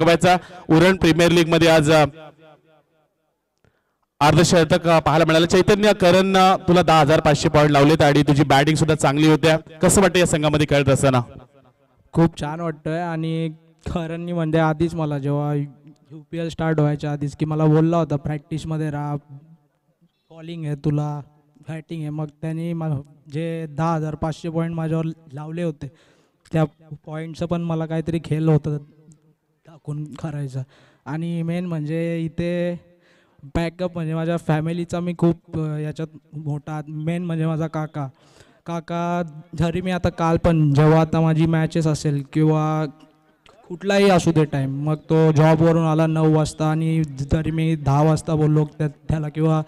Uran premier लीगमध्ये आज अर्धशतक पाहायला मिळालं. चैतन्य करण तुला दहा हजार पाचशे पॉईंट लावलेत आणि तुझी बॅटिंग सुद्धा चांगली होत्या. कसं वाटतं या संघामध्ये खेळत असताना? खूप छान वाटतंय आणि खरंनी म्हणजे आधीच मला जेव्हा यू पी एल स्टार्ट व्हायच्या आधीच की मला बोलला होता प्रॅक्टिसमध्ये राहा. बॉलिंग आहे तुला. बॅटिंग आहे. मग त्यांनी जे दहा हजार पाचशे पॉईंट माझ्यावर लावले होते त्या पॉईंटचं पण मला काहीतरी खेळ होतं. टाकून करायचं. आणि मेन म्हणजे इथे बॅकअप म्हणजे माझ्या फॅमिलीचा मी खूप याच्यात मोठा मेन म्हणजे माझा काका. काका जरी मी आता काल पण जेव्हा आता माझी मॅचेस असेल किंवा कुठलाही असू दे टाईम मग तो जॉबवरून आला नऊ वाजता आणि जरी मी दहा वाजता बोललो त्या त्याला किंवा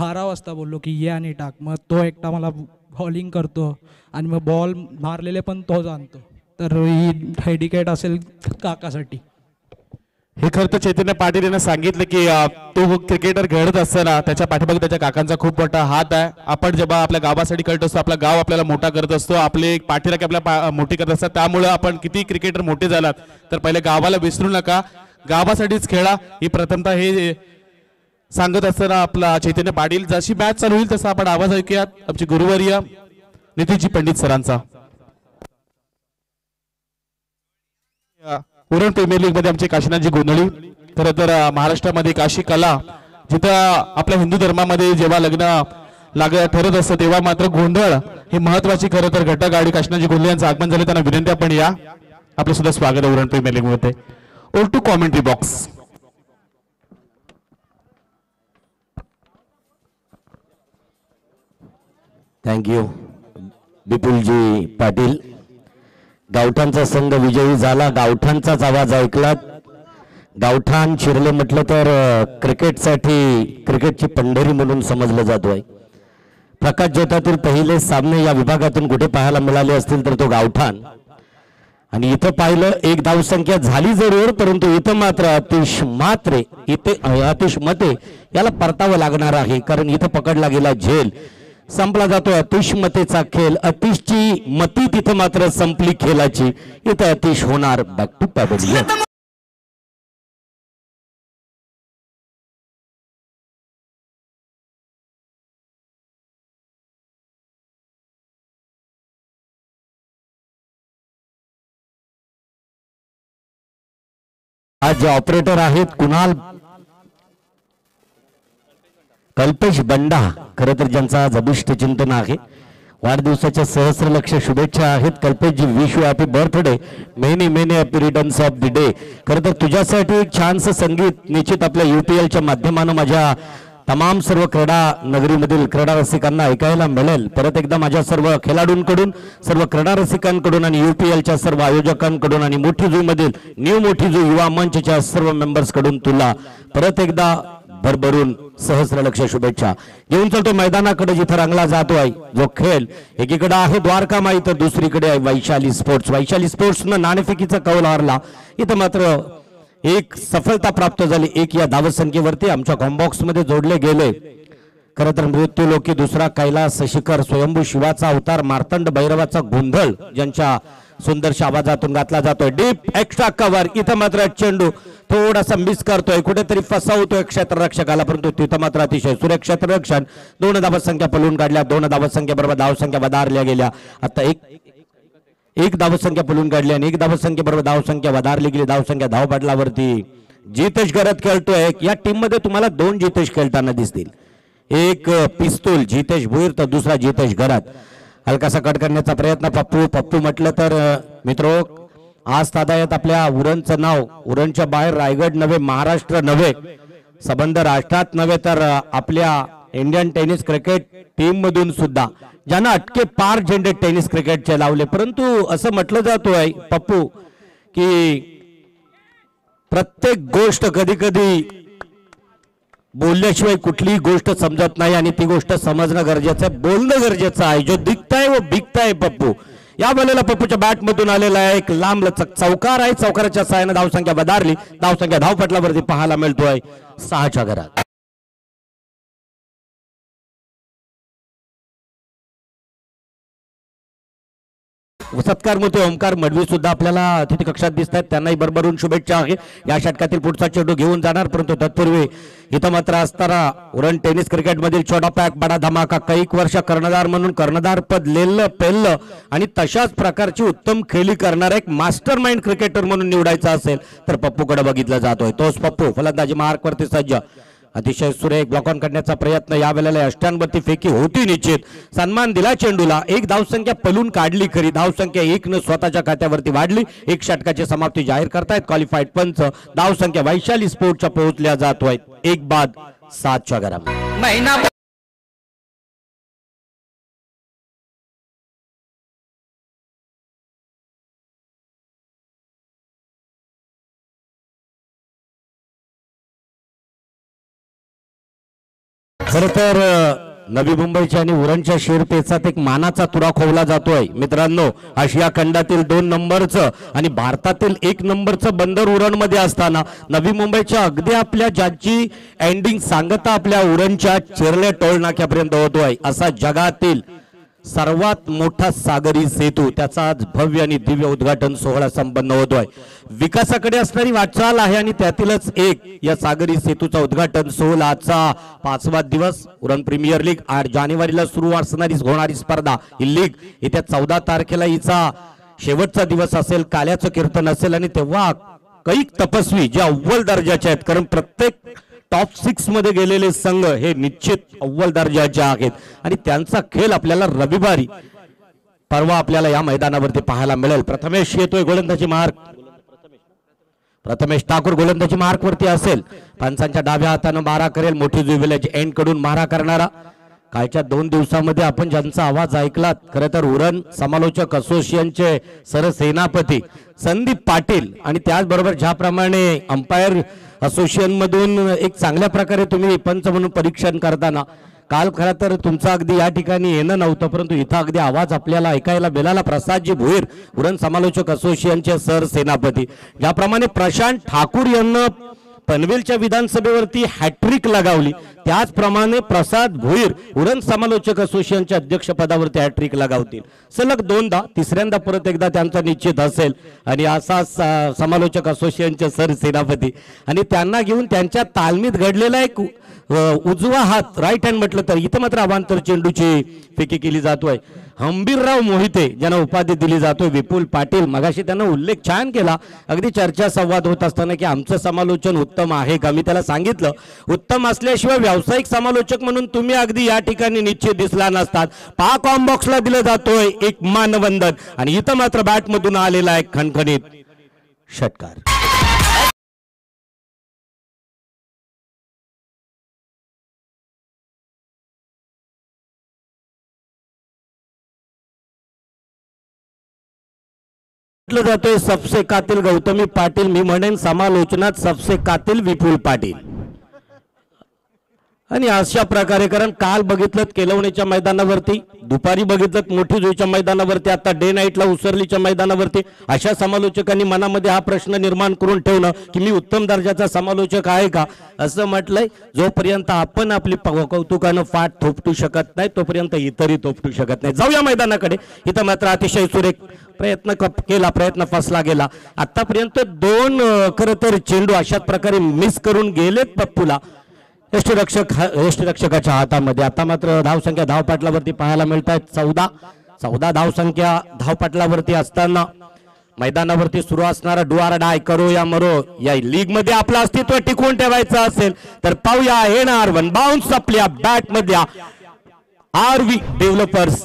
बारा वाजता बोललो की ये आणि टाक मग तो एकटा मला बॉलिंग करतो आणि मग बॉल मारलेले पण तोच आणतो. तर ही डेडिकेट असेल काकासाठी. हे खरं तर चैतन्य पाटील यांना सांगितलं की तो क्रिकेटर खेळत असताना त्याच्या पाठीमागे त्याच्या काकांचा खूप मोठा हात आहे. आपण जेव्हा आपल्या गावासाठी खेळत असतो आपला गाव आपल्याला मोठा करत असतो आपले एक पाठीराखे आपल्या पा- मोठी करत असतात. त्यामुळे आपण किती क्रिकेटर मोठे झालात तर पहिले गावाला विसरू नका. गावासाठीच खेळा. ही प्रथमतः हे सांगत असताना आपला चैतन्य पाटील जशी मॅच चालू होईल तसा आपण आवाज ऐकूयात. आमचे गुरुवर्य नितीनजी पंडित सरांचा. उरण प्रीमियर लीगमध्ये आमची काशीनाथजी गोंधळी. खरं तर महाराष्ट्रामध्ये काशी कला जिथं आपल्या हिंदू धर्मामध्ये जेव्हा लग्न लाग ठरत असतं तेव्हा मात्र गोंधळ हे महत्वाची खरं तर घटक आणि काशीनाथजी गोंधळी यांचं आगमन झालं त्यांना विनंती आपण या. आपलं सुद्धा स्वागत आहे उरण प्रीमियर लीगमध्ये or to commentary box thank you Vipulji Patil गावठाणचा संघ विजयी झाला. गावठाणचाच आवाज ऐकला गावठाण शिरले म्हटलं तर क्रिकेटसाठी क्रिकेटची पंढरी म्हणून समजलं जातो आहे. प्रकाश ज्योतातील पहिले सामने या विभागातून कुठे पाहायला मिळाले असतील तर तो गावठाण. आणि इथं पाहिलं एक धावसंख्या झाली जरूर परंतु इथं मात्र अतिश मात्रे इथे अतिश मते याला परतावं लागणार आहे. कारण इथं पकडला गेला झेल. संपला जातो अतिश मतेचा खेळ अतिशची मती तिथं मात्र संपली खेळाची इथं अतिश होणार. बॅक टू आज जे ऑपरेटर आहेत कुणाल कल्पेश बंडा खरं तर ज्यांचा आज अभिष्ट चिंतन आहे. वाढदिवसाच्या सहस्र लक्ष शुभेच्छा आहेत. Kalpeshji wish you happy birthday many many happy returns of the day खरं तर तुझ्यासाठी एक छानसं संगीत निश्चित आपल्या युपीएलच्या माध्यमानं माझ्या तमाम सर्व क्रीडा नगरीमधील क्रीडा रसिकांना ऐकायला मिळेल. परत एकदा माझ्या सर्व खेळाडूंकडून सर्व क्रीडा रसिकांकडून आणि युपीएलच्या सर्व आयोजकांकडून आणि मोठी जू मधील न्यू मोठी जू युवा मंचच्या सर्व मेंबर्सकडून तुला परत एकदा भरभरून सहस्र लक्ष शुभेच्छा. घेऊन चलतो मैदानाकडे जिथं रंगला जातोय. जो खेळ एकीकडे आहे द्वारका माई तर दुसरीकडे आहे वैशाली स्पोर्ट्स. वैशाली स्पोर्ट्सनं नाणेफेकीचा कौल हारला. इथं मात्र एक सफलता प्राप्त झाली. एक या धावसंख्येवरती आमच्या कॉम्बॉक्समध्ये जोडले गेले. खर तर मृत्यू लोकी दुसरा कैलास शिखर स्वयंभू शिवाचा अवतार मार्तंड भैरवाचा गोंधळ ज्यांच्या सुंदरशा आवाजातून घातला जातोय. डीप एक्स्ट्रा कव्हर इथं मात्र चेंडू थोडासा मिस करतोय कुठेतरी फसवतोय क्षेत्ररक्षकाला परंतु तिथं मात्र अतिशय सुरेख क्षेत्ररक्षण. दोन धावसंख्या पलून काढल्या दोन धावसंख्येबरोबर धावसंख्या वधारल्या गेल्या. आता एक एक धावसंख्या पलून काढली आणि एक धावसंख्येबरोबर धावसंख्या वधारली गेली. धावसंख्या धावपटलावरती जितेश करत खेळतोय. या टीममध्ये तुम्हाला दोन जितेश खेळताना दिसतील. एक पिस्तूल जितेश भुईर तर दुसरा जितेश घरात हलकासा कट करण्याचा प्रयत्न पप्पू पप्पू म्हटलं तर मित्रो आज तादायत आपल्या उरणचं नाव. उरणच्या बाहेर रायगड नव्हे महाराष्ट्र नव्हे संबंध राष्ट्रात नव्हे तर आपल्या इंडियन टेनिस क्रिकेट टीम मधून सुद्धा ज्यांना अटके पार झेंडे टेनिस क्रिकेटचे लावले. परंतु असं म्हटलं जातोय पप्पू की प्रत्येक गोष्ट कधी कधी बोलल्याशिवाय कुठलीही गोष्ट समजत नाही आणि ती गोष्ट समजणं गरजेचं आहे बोलणं गरजेचं आहे. जो दिखताय व बिकताय पप्पू. या वेळेला पप्पूच्या बॅट मधून आलेला आहे एक लांब लचक चौकार आहे. चौकाराच्या सहाय्याने धावसंख्या बदारली. धावसंख्या धावपटलावरती पाहायला मिळतोय सहाच्या घरात. सत्कार मोठे ओमकार मडवी सुद्धा आपल्याला अतिथी कक्षात दिसत आहेत. त्यांनाही भरभरून शुभेच्छा आहे. या षटकातील पुढचा चेंडू घेऊन जाणार परंतु तत्पूर्वी इथं मात्र असताना उरण टेनिस क्रिकेटमधील छोटा पॅक बडा धमाका कैक वर्ष कर्णधार म्हणून कर्णधार पद लेल्लं पेललं आणि तशाच प्रकारची उत्तम खेळी करणारा एक मास्टर माइंड क्रिकेटर म्हणून निवडायचा असेल तर पप्पूकडे बघितला जातोय. तोच पप्पू फलंदाजी मार्कवरती सज्ज. अतिशय सुरेख ब्लॉक ऑन करण्याचा प्रयत्न यावेळेला अष्टांवरती फेकी होती निश्चित. सन्मान दिला चेंडूला. एक धावसंख्या पलून काढली खरी. धावसंख्या एक न स्वतःच्या खात्यावरती वाढली. एक षटकाची समाप्ती जाहीर करतायत क्वालिफाईड पंच. धावसंख्या वैशाली स्पोर्टच्या पोहोचल्या जातोय एक बाद सातच्या घरा महिना खर तर नवी मुंबईच्या आणि उरणच्या शेरपेचात एक मानाचा तुरा खोवला जातोय. मित्रांनो आशिया खंडातील दोन नंबरचं आणि भारतातील एक नंबरचं बंदर उरणमध्ये असताना नवी मुंबईच्या अगदी आपल्या ज्याची एंडिंग सांगता आपल्या उरणच्या चिरले टोळनाक्यापर्यंत होतोय. असा जगातील सर्वात मोठा सागरी सेतू त्याचा आज भव्य आणि दिव्य उद्घाटन सोहळा संपन्न होतोय. विकासाकडे असणारी वाटचाल आहे आणि त्यातीलच एक या सागरी सेतूचा उद्घाटन सोहळा आजचा पाचवा दिवस. उरण प्रीमियर लीग आठ जानेवारीला सुरू असणारी होणारी स्पर्धा. ही लीग येत्या चौदा तारखेला हिचा शेवटचा दिवस असेल काल्याचं कीर्तन असेल आणि तेव्हा कैक तपस्वी जे अव्वल दर्जाचे आहेत कारण प्रत्येक टॉप सिक्समध्ये गेलेले संघ हे निश्चित अव्वल दर्जाचे आहेत. आणि त्यांचा खेळ आपल्याला रविवारी परवा आपल्याला या मैदानावरती पाहायला मिळेल. प्रथमेश येतोय गोलंदाजी मार्क प्रथमेश ठाकूर गोलंदाजी मार्क वरती असेल. पंचांच्या डाव्या हातानं मारा करेल. मोठी जुविल्याची एंडकडून मारा करणारा. कालच्या दोन दिवसामध्ये आपण ज्यांचा आवाज ऐकलात खरं तर उरण समालोचक असोसिएशनचे सरसेनापती संदीप पाटील आणि त्याचबरोबर ज्याप्रमाणे अंपायर असोसिएशनमधून एक चांगल्या प्रकारे तुम्ही पंच म्हणून परीक्षण करताना काल खरं तर तुमचं अगदी या ठिकाणी येणं नव्हतं परंतु इथं अगदी आवाज आपल्याला ऐकायला मिळाला. प्रसादजी भोईर उरण समालोचक असोसिएशनचे सर सेनापती ज्याप्रमाणे प्रशांत ठाकूर यांना पनवेलच्या विधानसभेवरती हॅट्रिक लगावली. त्याचप्रमाणे प्रसाद भोईर उरण समालोचक असोसिएशनच्या अध्यक्षपदावरती हॅट्रिक लगावतील. सलग दोनदा तिसऱ्यांदा परत एकदा त्यांचा निश्चित असेल. आणि असा स- समालोचक असोसिएशनचे सर सेनापती आणि त्यांना घेऊन त्यांच्या तालमीत घडलेला एक उजवा हात राईट हँड म्हटलं तर इथं मात्र अवांतर चेंडूची फेकी केली जातोय. हंबीरराव मोहिते ज्यांना उपाधी दिली जातोय विपुल पाटील. मगाशी त्यांना उल्लेख छान केला. अगदी चर्चा संवाद होत असताना की आमचं समालोचन उत्तम आहे. का मी त्याला सांगितलं उत्तम असल्याशिवाय व्यावसायिक समालोचक म्हणून तुम्ही अगदी या ठिकाणी निश्चित दिसला नसतात. पा कॉम्बॉक्सला दिलं जातोय एक मानवंदन. आणि इथं मात्र बॅटमधून आलेला एक खणखणीत षटकार. म्हटलं जातोय सबसे कातील गौतमी पाटील. मी म्हणेन समालोचनात सबसे कातील विपुल पाटील. आणि अशा प्रकारे कारण काल बघितलं केलवणीच्या मैदानावरती दुपारी बघितलं मोठी जोईच्या मैदानावरती आता डे नाईटला उसरलीच्या मैदानावरती अशा समालोचकांनी मनामध्ये हा प्रश्न निर्माण करून ठेवणं की मी उत्तम दर्जाचा समालोचक आहे का? असं म्हटलंय. जोपर्यंत आपण आपली कौतुकानं फाट थोपटू शकत नाही तोपर्यंत इतरही थोपटू शकत नाही. जाऊया मैदानाकडे. इथं मात्र अतिशय सुरेख प्रयत्न क- केला प्रयत्न फसला गेला. आतापर्यंत दोन खरं तर चेंडू अशाच प्रकारे मिस करून गेलेत पप्पूला. यष्टरक्षक यष्टरक्षकाच्या हातामध्ये. आता मात्र धावसंख्या धावपाटलावरती पाहायला मिळत आहेत चौदा चौदा धावसंख्या धावपाटलावरती असताना मैदानावरती सुरू असणारा डुआर डाय करो या मरो या लीगमध्ये आपलं अस्तित्व टिकवून ठेवायचं असेल तर पाहूया येणार वन बाउन्स आपल्या बॅट मधल्या आर व्ही डेव्हलपर्स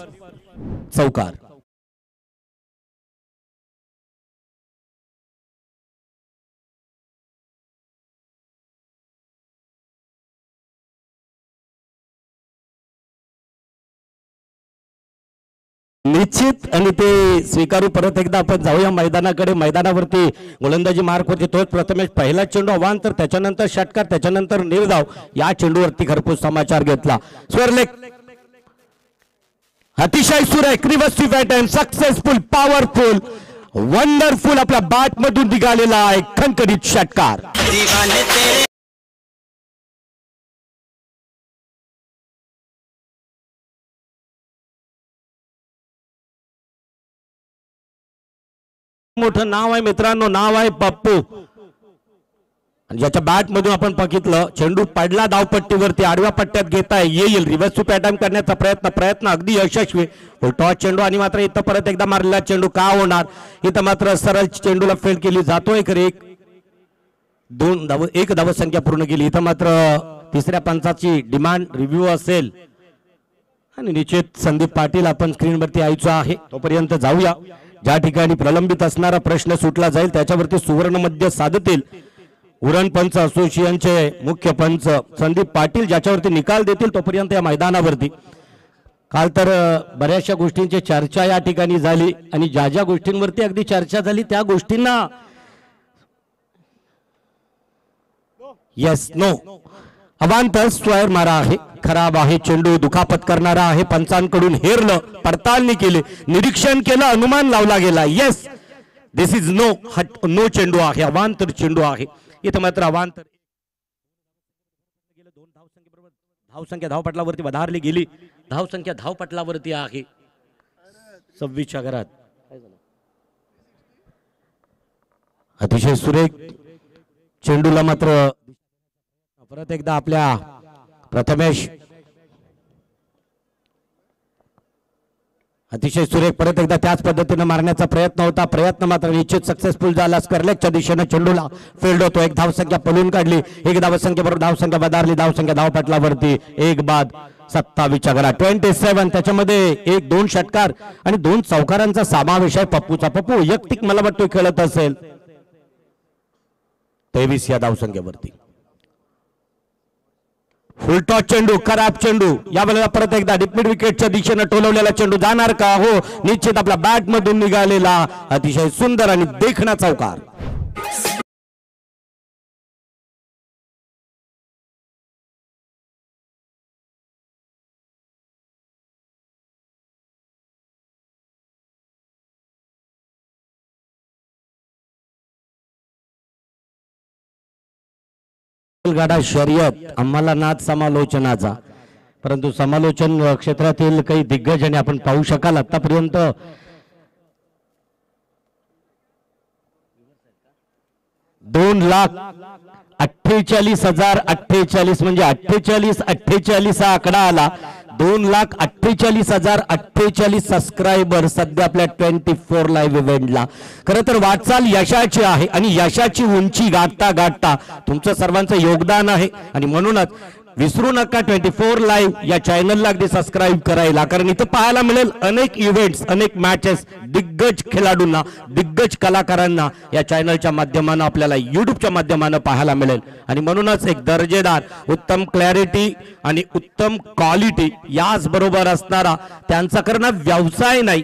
चौकार. निश्चित आणि ते स्वीकारू परत एकदा आपण जाऊया मैदानाकडे. मैदानावरती गोलंदाजी मार्क होती तोच प्रथमेश पहिला चेंडू अवांतर त्याच्यानंतर षटकार त्याच्यानंतर निर्धाव. या चेंडूवरती घरपूस समाचार घेतला. स्वरलेख अतिशय सुरेख रिव्हर्सिव्ह बॅटन सक्सेसफुल पॉवरफुल वंडरफुल आपल्या बॅट मधून निघालेला आहे खणखणीत षटकार. मोठं नाव आहे मित्रांनो नाव आहे पप्पू. आणि ज्याच्या बॅट मधून आपण बघितलं चेंडू पडला धावपट्टीवरती आडव्या पट्ट्यात घेता येईल. रिव्हर्स स्वीप अटॅम्प करण्याचा प्रयत्न प्रयत्न अगदी यशस्वी. टॉस चेंडू आणि मात्र इथं परत एकदा मारलेला चेंडू का होणार? इथं मात्र सरळ चेंडूला फेल केली जातोय खरे एक दोन धाव एक धावसंख्या पूर्ण केली. इथं मात्र तिसऱ्या पंचाची डिमांड रिव्ह्यू असेल. आणि निश्चित संदीप पाटील आपण स्क्रीनवरती यायचो आहे. तोपर्यंत जाऊया. ज्या ठिकाणी प्रलंबित असणारा प्रश्न सुटला जाईल त्याच्यावरती सुवर्ण मध्य साधतील. उरण पंच असोसिएशनचे मुख्य पंच संदीप पाटील ज्याच्यावरती निकाल देतील तोपर्यंत या मैदानावरती. काल तर बऱ्याचशा गोष्टींची चर्चा या ठिकाणी झाली आणि ज्या ज्या गोष्टींवरती अगदी चर्चा झाली त्या गोष्टींना येस नो अवांतर स्क्वेअर मारा आहे खराब आहे चेंडू दुखापत करणारा आहे पंचांकडून हेरलं पडताळणी केली निरीक्षण केलं अनुमान लावला गेला. येस दिस इज नो हट नो चेंडू आहे अवांतर चेंडू आहे. इथं मात्र अवांतर दोन धावसंख्येबरोबर धावसंख्या धावपटलावरती वधारली गेली. धावसंख्या धावपटलावरती आहे. सव्वीसच्या घरात अतिशय सुरेख. चेंडूला मात्र परत एकदा आपल्या प्रथमेश. अतिशय सुरेख परत एकदा त्याच पद्धतीने मारण्याचा प्रयत्न होता. प्रयत्न मात्र निश्चित सक्सेसफुल झाला. स्कर्लेकच्या दिशेने चेंडूला फील्ड होतो. एक धावसंख्या पळून काढली. एक धावसंख्येबरोबर धावसंख्या बदारली. धावसंख्या धावपटलावरती एक बाद सत्तावीसच्या घरात. ट्वेंटी सेव्हन त्याच्यामध्ये एक दोन षटकार आणि दोन चौकारांचा समावेश आहे. पप्पूचा पप्पू वैयक्तिक मला वाटतो खेळत असेल. तेवीस या धावसंख्येवरती. फुलटॉस चेंडू खराब चेंडू. या वेळेला परत एकदा डिपमिड विकेटच्या दिशेनं टोलवलेला चेंडू जाणार का? हो निश्चित आपला बॅट मधून निघालेला अतिशय सुंदर आणि देखणा चौकार. गाडा शर्यत आम्हाला नाद समालोचनाचा. परंतु समालोचन क्षेत्रातील काही दिग्गज आणि आपण पाहू शकाल आतापर्यंत. दोन लाख अठ्ठेचाळीस हजार अठ्ठेचाळीस म्हणजे अठ्ठेचाळीस अठ्ठेचाळीस हा आकडा आला. दोन लाख अठ्ठेचाळीस हजार अठ्ठेचाळीस सबस्क्रायबर सध्या आपल्या ट्वेंटी फोर लाईव्ह इव्हेंटला खरं तर वाटचाल यशाची आहे आणि यशाची उंची गाठता गाठता तुमचं सर्वांचं योगदान आहे. आणि म्हणूनच विसरू नका ट्वेंटी फोर लाईव्ह या चॅनलला अगदी सबस्क्राईब करायला. कारण इथं पाहायला मिळेल अनेक इव्हेंट्स अनेक मॅचेस दिग्गज खेळाडूंना दिग्गज कलाकारांना या चॅनलच्या माध्यमानं आपल्याला युट्यूबच्या माध्यमानं पाहायला मिळेल. आणि म्हणूनच एक दर्जेदार उत्तम क्लॅरिटी आणि उत्तम क्वालिटी याच बरोबर असणारा त्यांचा करणं व्यवसाय नाही.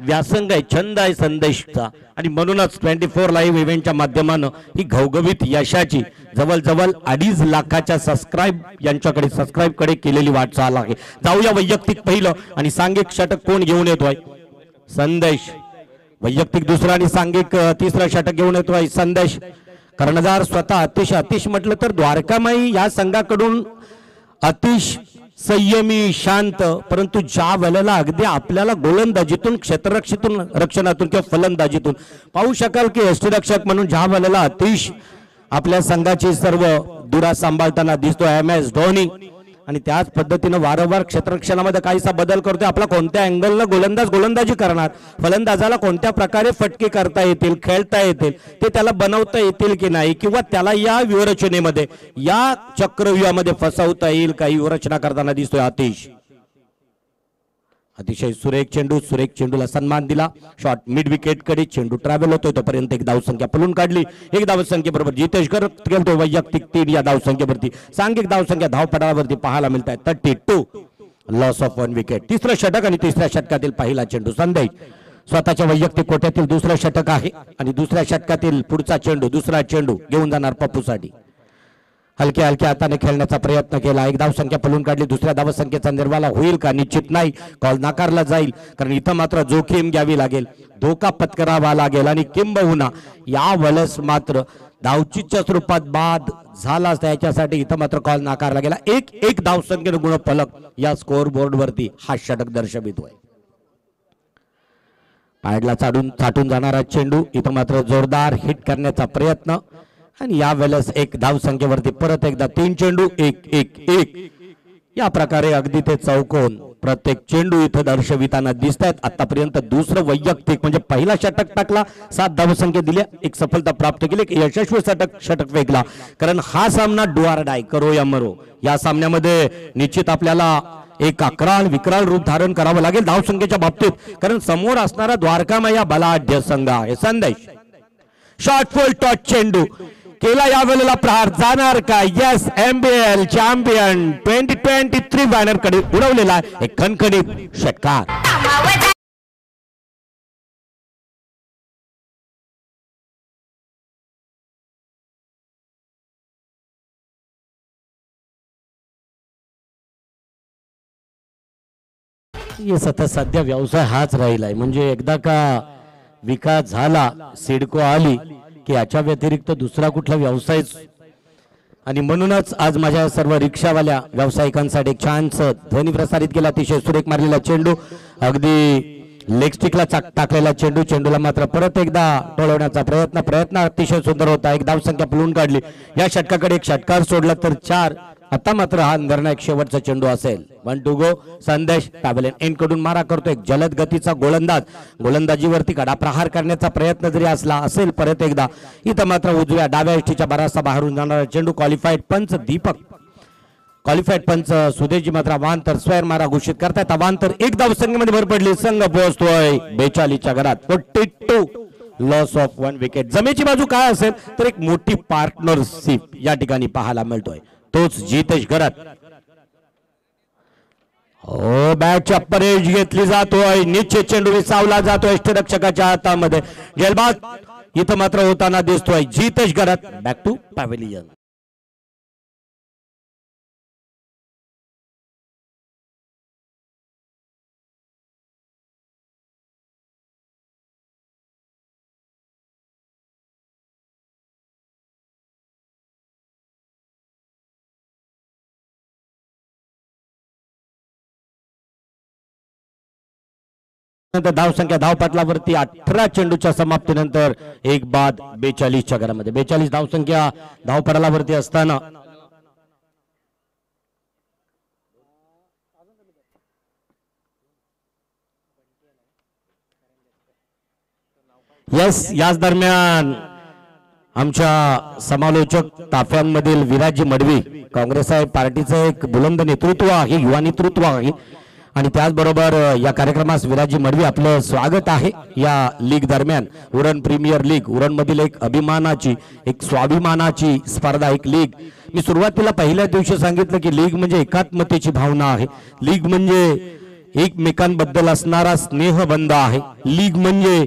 व्यासंग आहे छंद आहे संदेशचा. आणि म्हणूनच ट्वेंटी फोर लाईव्ह इव्हेंटच्या माध्यमानं ही घवघवीत यशाची जवळजवळ अडीच लाखाच्या सबस्क्राईब यांच्याकडे सबस्क्राईबकडे केलेली वाटचाल आहे. जाऊया वैयक्तिक पहिलं आणि सांघिक षटक कोण घेऊन येतोय? संदेश. वैयक्तिक दुसरा आणि सांघिक तिसरा षटक घेऊन येतोय संदेश. कर्णधार स्वतः अतिश अतिश म्हटलं तर द्वारकामाई या संघाकडून अतिश संयमी शांत परंतु ज्या वेळेला अगदी आपल्याला गोलंदाजीतून क्षेत्ररक्षेतून रक्षणातून किंवा फलंदाजीतून पाहू शकाल की यष्टीरक्षक म्हणून ज्या वेळेला अतिश आपल्या संघाची सर्व दुरा सांभाळताना दिसतो एम एस धोनी. आणि त्याच पद्धतीनं वारंवार क्षेत्ररक्षणामध्ये काहीसा बदल करतोय. आपला कोणत्या अँगलनं गोलंदाज गोलंदाजी करणार? फलंदाजाला कोणत्या प्रकारे फटके करता येतील खेळता येतील ते त्याला बनवता येतील की नाही? किंवा त्याला या व्यूहरचनेमध्ये या चक्रव्यूहामध्ये फसवता येईल का? ही व्यूहरचना करताना दिसतोय आतिश. अतिशय सुरेख चेंडू सुरेख चेंडूला सन्मान दिला. शॉट मिड विकेटकडे चेंडू ट्रॅव्हल होतोय तोपर्यंत एक धावसंख्या पलून काढली. एक धावसंख्येबरोबर जितेश करत खेळतो वैयक्तिक तीन या धावसंख्येवरती. सांघिक धावसंख्या धावपटावरती पाहायला मिळत आहे thirty two loss of one wicket तिसरं षटक आणि तिसऱ्या षटकातील पहिला चेंडू संदेश. स्वतःच्या वैयक्तिक कोट्यातील दुसरं षटक आहे आणि दुसऱ्या षटकातील पुढचा चेंडू दुसरा चेंडू घेऊन जाणार पप्पूसाठी. हलक्या हलक्या हाताने खेळण्याचा प्रयत्न केला. एक धावसंख्या पळून काढली दुसऱ्या धावसंख्येचा निर्वाला होईल का निश्चित नाही. कॉल नाकारला जाईल कारण इथं मात्र जोखीम घ्यावी लागेल. धोका पत्करावा लागेल आणि किंबहुना या वलस मात्र धावचीच्याच स्वरूपात बाद झाला त्याच्यासाठी इथं मात्र कॉल नाकारला गेला. एक एक धावसंख्येनं गुण फलक या स्कोअर बोर्डवरती हा षटक दर्शवितोय पायडला चाडून चाटून जाणारा चेंडू इथं मात्र जोरदार हिट करण्याचा प्रयत्न. आणि या वेळेस एक धाव संख्येवरती परत एकदा तीन चेंडू एक एक एक. या प्रकारे अगदी ते चौकोन प्रत्येक चेंडू इथं दर्शविताना दिसत आहेत आतापर्यंत दुसरं वैयक्तिक म्हणजे पहिला षटक टाकला सात धावसंख्या दिल्या एक सफलता प्राप्त केली एक यशस्वी षटक षटक वेगला. कारण हा सामना डुआर डाय करो या मरो. या सामन्यामध्ये निश्चित आपल्याला एक अकराळ विकराळ रूप धारण करावं लागेल धावसंख्येच्या बाबतीत. कारण समोर असणारा द्वारकामया बलाढ्य संघ आहे संदेश. शॉर्ट फुल टॉच चेंडू. केला यावेळेला प्रहार जाणार का? Yes MBL champion twenty twenty three बॅनरकडे उडवलेला एक खणखणीत षटकार. हे सध्या व्यवसाय हाच राहिलाय. म्हणजे एकदा का विकास झाला सिडको आली की याच्या व्यतिरिक्त दुसरा कुठला व्यवसायच आणि म्हणूनच आज माझ्या सर्व रिक्षावाल्या व्यावसायिकांसाठी एक छानसं ध्वनी प्रसारित केला. अतिशय सुरेख मारलेला चेंडू. अगदी लेगस्टिकला चाक टाकलेला चेंडू. चेंडूला मात्र परत एकदा टोळवण्याचा प्रयत्न प्रयत्न अतिशय सुंदर होता. एक धावसंख्या पळून काढली. या षटकाकडे एक षटकार सोडला तर चार. आता मात्र हा निर्णायक शेवटचा चेंडू असेल. वन टू गो संदेश पॅवेलियन एंडकडून मारा करतो एक जलद गतीचा गोलंदाज. गोलंदाजीवरती कडा प्रहार करण्याचा प्रयत्न जरी असला असेल परत एकदा. इथं मात्र उजव्या डाव्या इष्टीच्या बराचसा बाहेरून जाणारा चेंडू क्वालिफाईड पंच दीपक. क्वालिफाईड पंच सुदेशजी मात्र अवांतर स्वयर मारा घोषित करतायत. अवांतर एक धाव संघामध्ये भर पडली. संघ पोहोचतोय बेचाळीसच्या घरात. Two loss of one wicket जमेची बाजू काय असेल तर एक मोठी पार्टनरशिप या ठिकाणी पाहायला मिळतोय. तोच जितेश घरात. ओ बॅटच्या परेश घेतली जातोय. निश्चित चेंडू विसावला जातोय अष्टरक्षकाच्या हातामध्ये. जेलबाद इथं मात्र होताना दिसतोय. जितेश घरात बॅक टू पॅव्हिलियन नंतर धावसंख्या धावपटलावरती अठरा चेंडूच्या समाप्तीनंतर एक बाद बेचाळीसच्या घरामध्ये. बेचाळीस धावसंख्या धावपटलावरती असताना यस याच दरम्यान आमच्या समालोचक ताफ्यांमधील विराजी मडवी काँग्रेस आहे पार्टीचं एक बुलंद नेतृत्व आहे युवा नेतृत्व आहे. आणि त्याचबरोबर या कार्यक्रमास विराजी मडवी आपलं स्वागत आहे या लीग दरम्यान. उरण प्रीमियर लीग उरण मधील एक अभिमानाची एक स्वाभिमानाची स्पर्धा एक लीग. मी सुरुवातीला पहिल्या दिवशी सांगितलं की लीग म्हणजे एकात्मतेची भावना आहे. लीग म्हणजे एकमेकांबद्दल असणारा स्नेहबंध आहे. लीग म्हणजे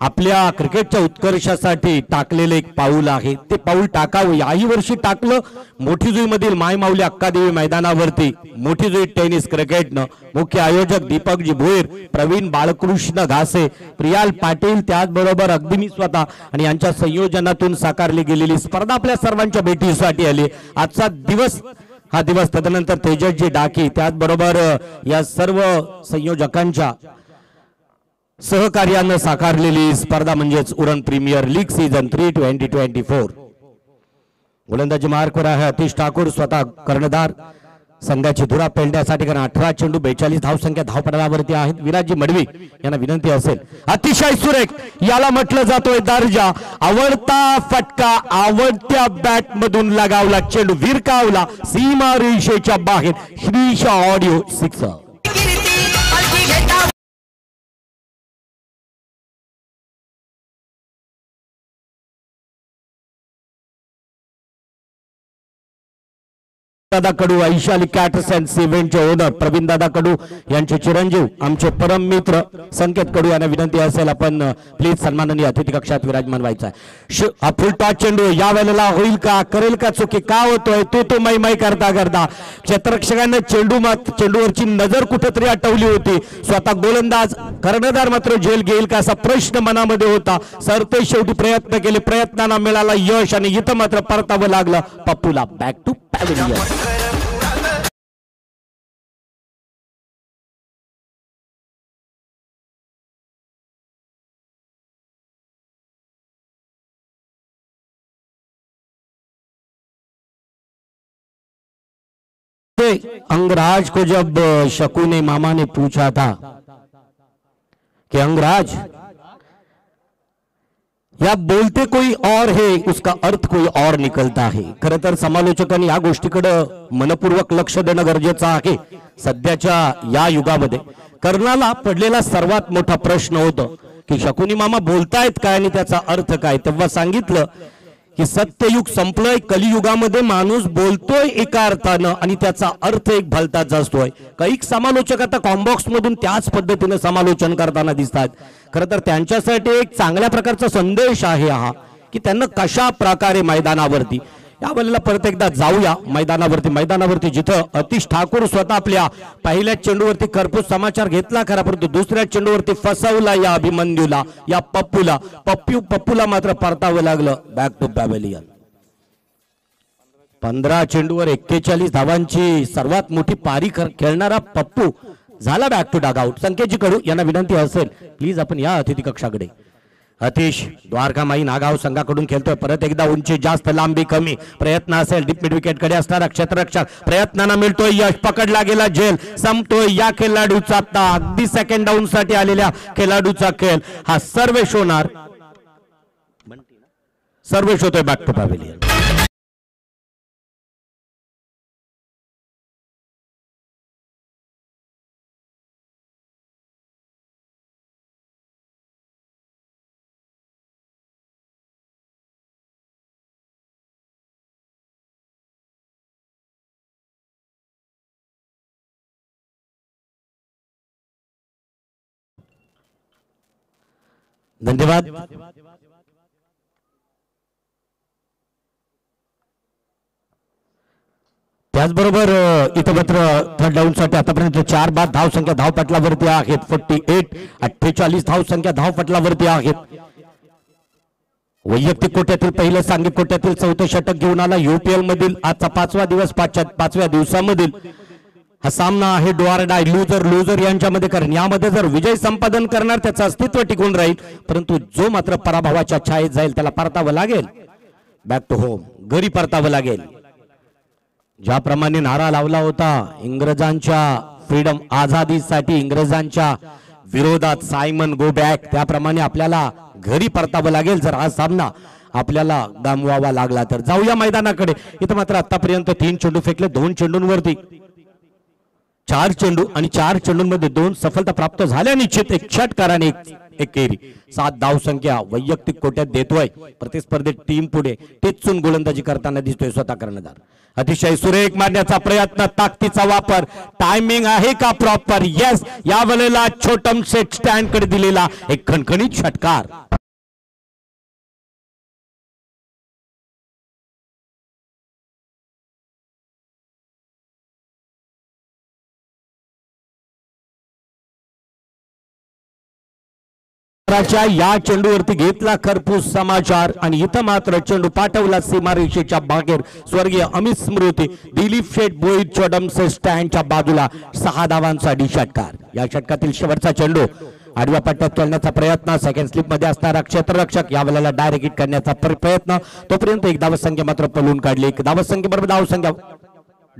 आपल्या क्रिकेटच्या उत्कर्षासाठी टाकलेले एक पाऊल आहे. ते पाऊल टाकावं. याही वर्षी टाकलं. मोठी जुई मधील मायमाऊली अक्कादेवी मैदानावरती मोठी जुई टेनिस क्रिकेटनं मुख्य आयोजक दीपकजी भोईर प्रवीण बाळकृष्ण घासे प्रियाल पाटील त्याचबरोबर अगदी मी स्वतः आणि यांच्या संयोजनातून साकारली गेलेली स्पर्धा आपल्या सर्वांच्या भेटीसाठी आली. आजचा दिवस हा दिवस तदनंतर तेजसजी डाकी त्याचबरोबर या सर्व संयोजकांच्या सहकार्यानं साकारलेली स्पर्धा म्हणजेच Uran premier league season three twenty twenty four गोलंदाजी मार्कवर आहे अतिश ठाकूर स्वतः कर्णधार. संघाची धुरा पेलण्यासाठी कारण अठरा चेंडू बेचाळीस धावसंख्या धावपडावरती आहेत. विराजी मडवी यांना विनंती असेल. अतिशय सुरेख याला म्हटलं जातोय दर्जा. आवडता फटका आवडत्या बॅट मधून लगावला चेंडू विरकावला सीमा रेषेच्या बाहेर. श्रीशा ऑडिओ सिक्स दादा कडू वैशाली कॅटर्स अँड सिमेंटचे ओनर प्रवीण दादा कडू यांचे चिरंजीव आमचे परम मित्र. संकेत कडू यांना विनंती असेल आपण प्लीज सन्माननीय अतिथी कक्षात विराजमान व्हायचा श- हा फुल चेंडू या वेळेला होईल का करेल का चुकी का होतोय तो तो मैमाई करता करता. क्षेत्ररक्षकांना चेंडू मात चेंडूवरची नजर कुठेतरी आटवली होती. स्वतः गोलंदाज कर्णधार मात्र झेल घेईल का असा प्रश्न मनामध्ये होता. सर ते शेवटी प्रयत्न केले प्रयत्नांना मिळाला यश आणि इथं मात्र परतावं लागलं. पप्पूला बॅक टू अंगराज को जब शकु ने मामा ने पूछा था कि अंगराज या बोलते कोई और है उसका अर्थ कोई और निकलता आहे खर तर समालोचकांनी या गोष्टीकडे मनपूर्वक लक्ष देणं गरजेचं आहे. सध्याच्या या युगामध्ये कर्णाला पडलेला सर्वात मोठा प्रश्न होतो की शकुनी मामा बोलतायत काय आणि त्याचा अर्थ काय? तेव्हा सांगितलं की सत्ययुग संपलंय कलियुगामध्ये माणूस बोलतोय एका अर्थानं आणि त्याचा अर्थ एक भलताच असतोय. काही समालोचक आता कॉम्बॉक्स मधून त्याच पद्धतीने समालोचन करताना दिसतात. खरं तर त्यांच्यासाठी एक चांगल्या प्रकारचा संदेश आहे हा की त्यांना कशा प्रकारे मैदानावरती या वेळेला परत एकदा जाऊया. मैदानावरती मैदानावरती जिथं अतिश ठाकूर स्वतः आपल्या पहिल्या चेंडूवरती खरपूस समाचार घेतला खरा परंतु दुसऱ्या चेंडूवरती फसवला या अभिमन्यूला या पप्पूला. पप्पू पप्पूला मात्र परतावं लागलं. बॅक टू पॅवेलियन पंधरा चेंडूवर एक्केचाळीस धावांची सर्वात मोठी पारी खेळणारा पप्पू झाला बॅक टू डागआउट संकेतजी कडू यांना विनंती असेल प्लीज आपण या अतिथी कक्षाकडे. अतिश द्वारकामाई नागाव संघाकडून खेळतोय. परत एकदा उंची जास्त लांबी कमी. प्रयत्न असेल डिप मिड विकेटकडे असणारा क्षेत्ररक्षक. प्रयत्नांना मिळतोय यश. पकडला गेला झेल संपतोय या खेळाडूचा आता अगदी सेकंड डाऊन साठी आलेल्या खेळाडूचा खेळ. हा सर्वेश होणार सर्वेश होतोय बॅक टू पॅव्हिलियन धन्यवाद. त्याचबरोबर इथं मात्र थर्ड डाऊन साठी आतापर्यंत चार बाद धाव संख्या धाव पटलावरती आहेत. फोर्टी एट अठ्ठेचाळीस धाव संख्या धाव पटलावरती आहेत. वैयक्तिक कोट्यातील पहिलं सांघिक कोट्यातील चौथं षटक घेऊन आला. युपीएल मधील आजचा पाचवा दिवस पाचव्या दिवसामधील. हा सामना आहे डोआर डाय. लूजर लुजर यांच्यामध्ये कारण यामध्ये जर विजय संपादन करणार त्याचं अस्तित्व टिकून राहील. परंतु जो मात्र पराभवाच्या छायेत जाईल त्याला परतावं लागेल. बॅक टू होम घरी परतावं लागेल. ज्याप्रमाणे नारा लावला होता इंग्रजांच्या फ्रीडम आझादीसाठी इंग्रजांच्या विरोधात सायमन गो बॅक. त्याप्रमाणे आपल्याला घरी परतावं लागेल. जर हा सामना आपल्याला गमवावा लागला तर जाऊया मैदानाकडे. इथं मात्र आतापर्यंत तीन चेंडू फेकले दोन चेंडूंवरती. चार चेंडू आणि चार चेंडूंमध्ये दोन सफलता प्राप्त झाल्या निश्चित. एक षटकार आणि एक सात धाव संख्या वैयक्तिक कोट्यात देतोय. प्रतिस्पर्धी टीम पुढे. टेचून गोलंदाजी करताना दिसतोय स्वतः कर्णधार. अतिशय सुरेख मारण्याचा प्रयत्न ताकदीचा वापर. टायमिंग आहे का प्रॉपर येस या वेळेला छोटम सेट स्टँडकडे दिलेला एक खणखणीत षटकार. च्या या चेंडूवरती घेतला खरपूस समाचार आणि इथं मात्र चेंडू पाठवला सीमारेषेच्या बागेर. स्वर्गीय अमित स्मृती दिलीप शेठ बोईत चोडमसे स्टँडच्या बाजूला सहा धावांसाठी षटकार. या षटकातील शेवटचा चेंडू आडव्या पट्ट्यात खेळण्याचा प्रयत्न सेकंड स्लिपमध्ये असणारा क्षेत्ररक्षक या वेळेला डायरेक्ट हिट करण्याचा प्रयत्न. तोपर्यंत एक धावसंख्या मात्र पलून काढली. एक धावसंख्येबरोबर धावसंख्या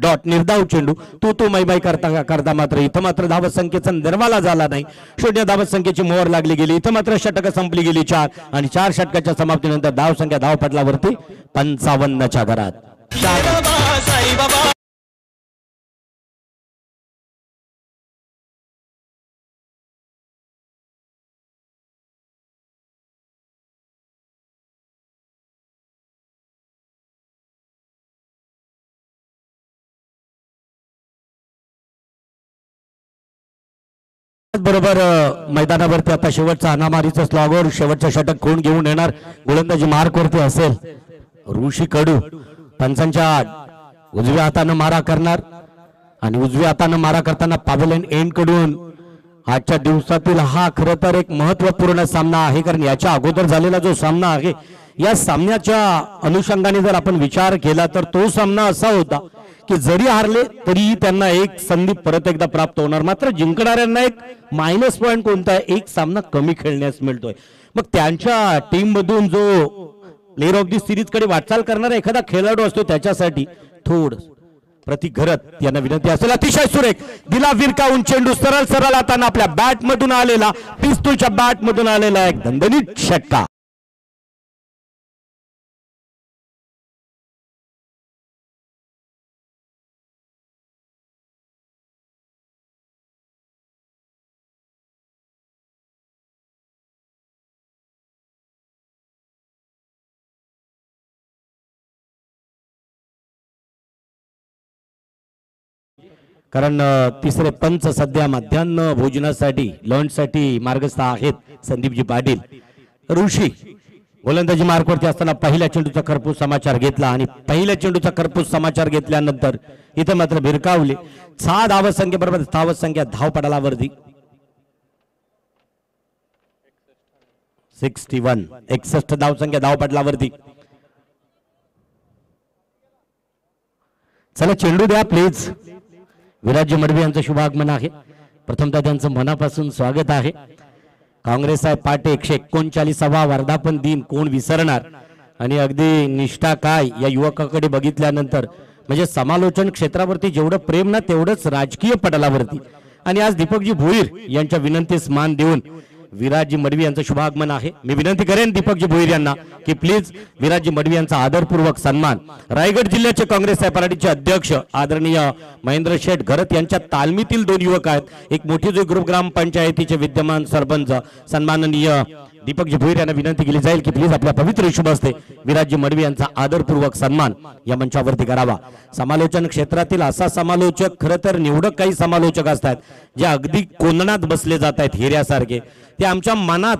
डॉट निर्धाव चेंडू. तू तू मै करता करता मात्र. इथं मात्र धावसंख्येचा निर्वाला झाला नाही. शून्य धावसंख्येची मोहर लागली गेली. इथं मात्र षटकं संपली गेली चार. आणि चार षटकाच्या समाप्तीनंतर धावसंख्या धावपटलावरती पंचावन्नच्या घरात. बरोबर मैदानावरती आता शेवटचा अनामारीचा स्लॉगवर शेवटचं षटक कोण घेऊन येणार? गोलंदाजी मार्कवरती असेल ऋषी कडू. पंचांच्या उजव्या हातानं मारा करणार. आणि उजव्या हातानं मारा करताना पावेलन एंडकडून आजच्या दिवसातील हा खरं तर एक महत्त्वपूर्ण सामना आहे कारण याच्या अगोदर झालेला जो सामना आहे या सामन्याच्या अनुषंगाने जर आपण विचार केला तर तो सामना असा होता की जरी हारले तरीही त्यांना एक संधी परत एकदा प्राप्त होणार मात्र जिंकणाऱ्यांना एक मायनस पॉईंट कोणता आहे? एक सामना कमी खेळण्यास मिळतोय मग त्यांच्या टीम मधून जो प्लेअर ऑफ दी सिरीजकडे वाटचाल करणारा एखादा खेळाडू असतो त्याच्यासाठी थोड प्रतीक घरत यांना विनंती असेल. अतिशय सुरेख. दिला विरकावून चेंडू सरळ सरळ आता आपल्या बॅट मधून आलेला पिस्तूलच्या बॅट मधून आलेला एक दणदणीत षटका कारण तिसरे पंच सध्या मध्यान्ह भोजनासाठी लंचसाठी मार्गस्थ आहेत संदीपजी पाटील. ऋषी गोलंदाजी मार्कवरती असताना पहिल्या चेंडूचा खरपूस समाचार घेतला आणि पहिल्या चेंडूचा खरपूस समाचार घेतल्यानंतर इथं मात्र भिरकावले. सहा धावत संख्येबरोबर धावत संख्या धाव सिक्स्टी वन एकसष्ट धावसंख्या धावपडाला धाव चला चेंडू द्या प्लीज विराज्य मडवी यांचं शुभागमन आहे. प्रथमतः त्यांचं मनापासून स्वागत आहे. काँग्रेस साहेब पाटे एकशे एकोणचाळीसावा वर्धापन दिन कोण विसरणार? आणि अगदी निष्ठा काय या युवकाकडे बघितल्यानंतर म्हणजे समालोचन क्षेत्रावरती जेवढं प्रेम ना तेवढंच राजकीय पटलावरती. आणि आज दीपकजी भोईर यांच्या विनंतीस मान देऊन विराजी मडवी यांचं शुभागमन आहे. मी विनंती करेन दीपकजी भोईर यांना की प्लीज विराजी मडवी यांचा आदरपूर्वक सन्मान. रायगड जिल्ह्याचे काँग्रेस पार्टीचे अध्यक्ष आदरणीय महेंद्र शेठ घरत यांच्या तालमीतील दोन युवक आहेत. एक मोठी जो ग्रुप ग्रामपंचायतीचे विद्यमान सरपंच सन्माननीय दीपकजी भोईर यांना विनंती केली जाईल की प्लीज आपल्या पवित्र शुभ असते विराजजी मडवी यांचा आदरपूर्वक सन्मान या मंचावरती करावा. समालोचन क्षेत्रातील असा समालोचक खरं तर निवडक काही समालोचक असतात जे अगदी कोंदणात बसले जात आहेत हिऱ्यासारखे. ते आमच्या मनात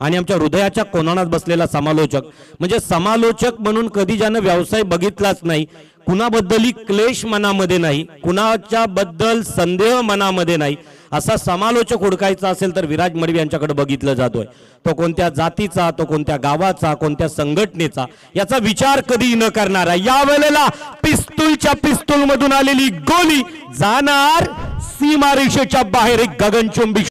आणि आमच्या हृदयाच्या कोणात बसलेला समालोचक. म्हणजे समालोचक म्हणून कधी ज्यानं व्यवसाय बघितलाच नाही कुणाबद्दलही क्लेश मनामध्ये नाही कुणाच्या बद्दल संदेह मनामध्ये नाही असा समालोचक हुडकायचा असेल तर विराज मडवी यांच्याकडे बघितलं जातोय. तो कोणत्या जातीचा तो कोणत्या गावाचा कोणत्या संघटनेचा याचा विचार कधी न करणारा या वेळेला पिस्तूलच्या पिस्तूल मधून आलेली गोली जाणार सीमारेषेच्या बाहेर एक गगनचुंबी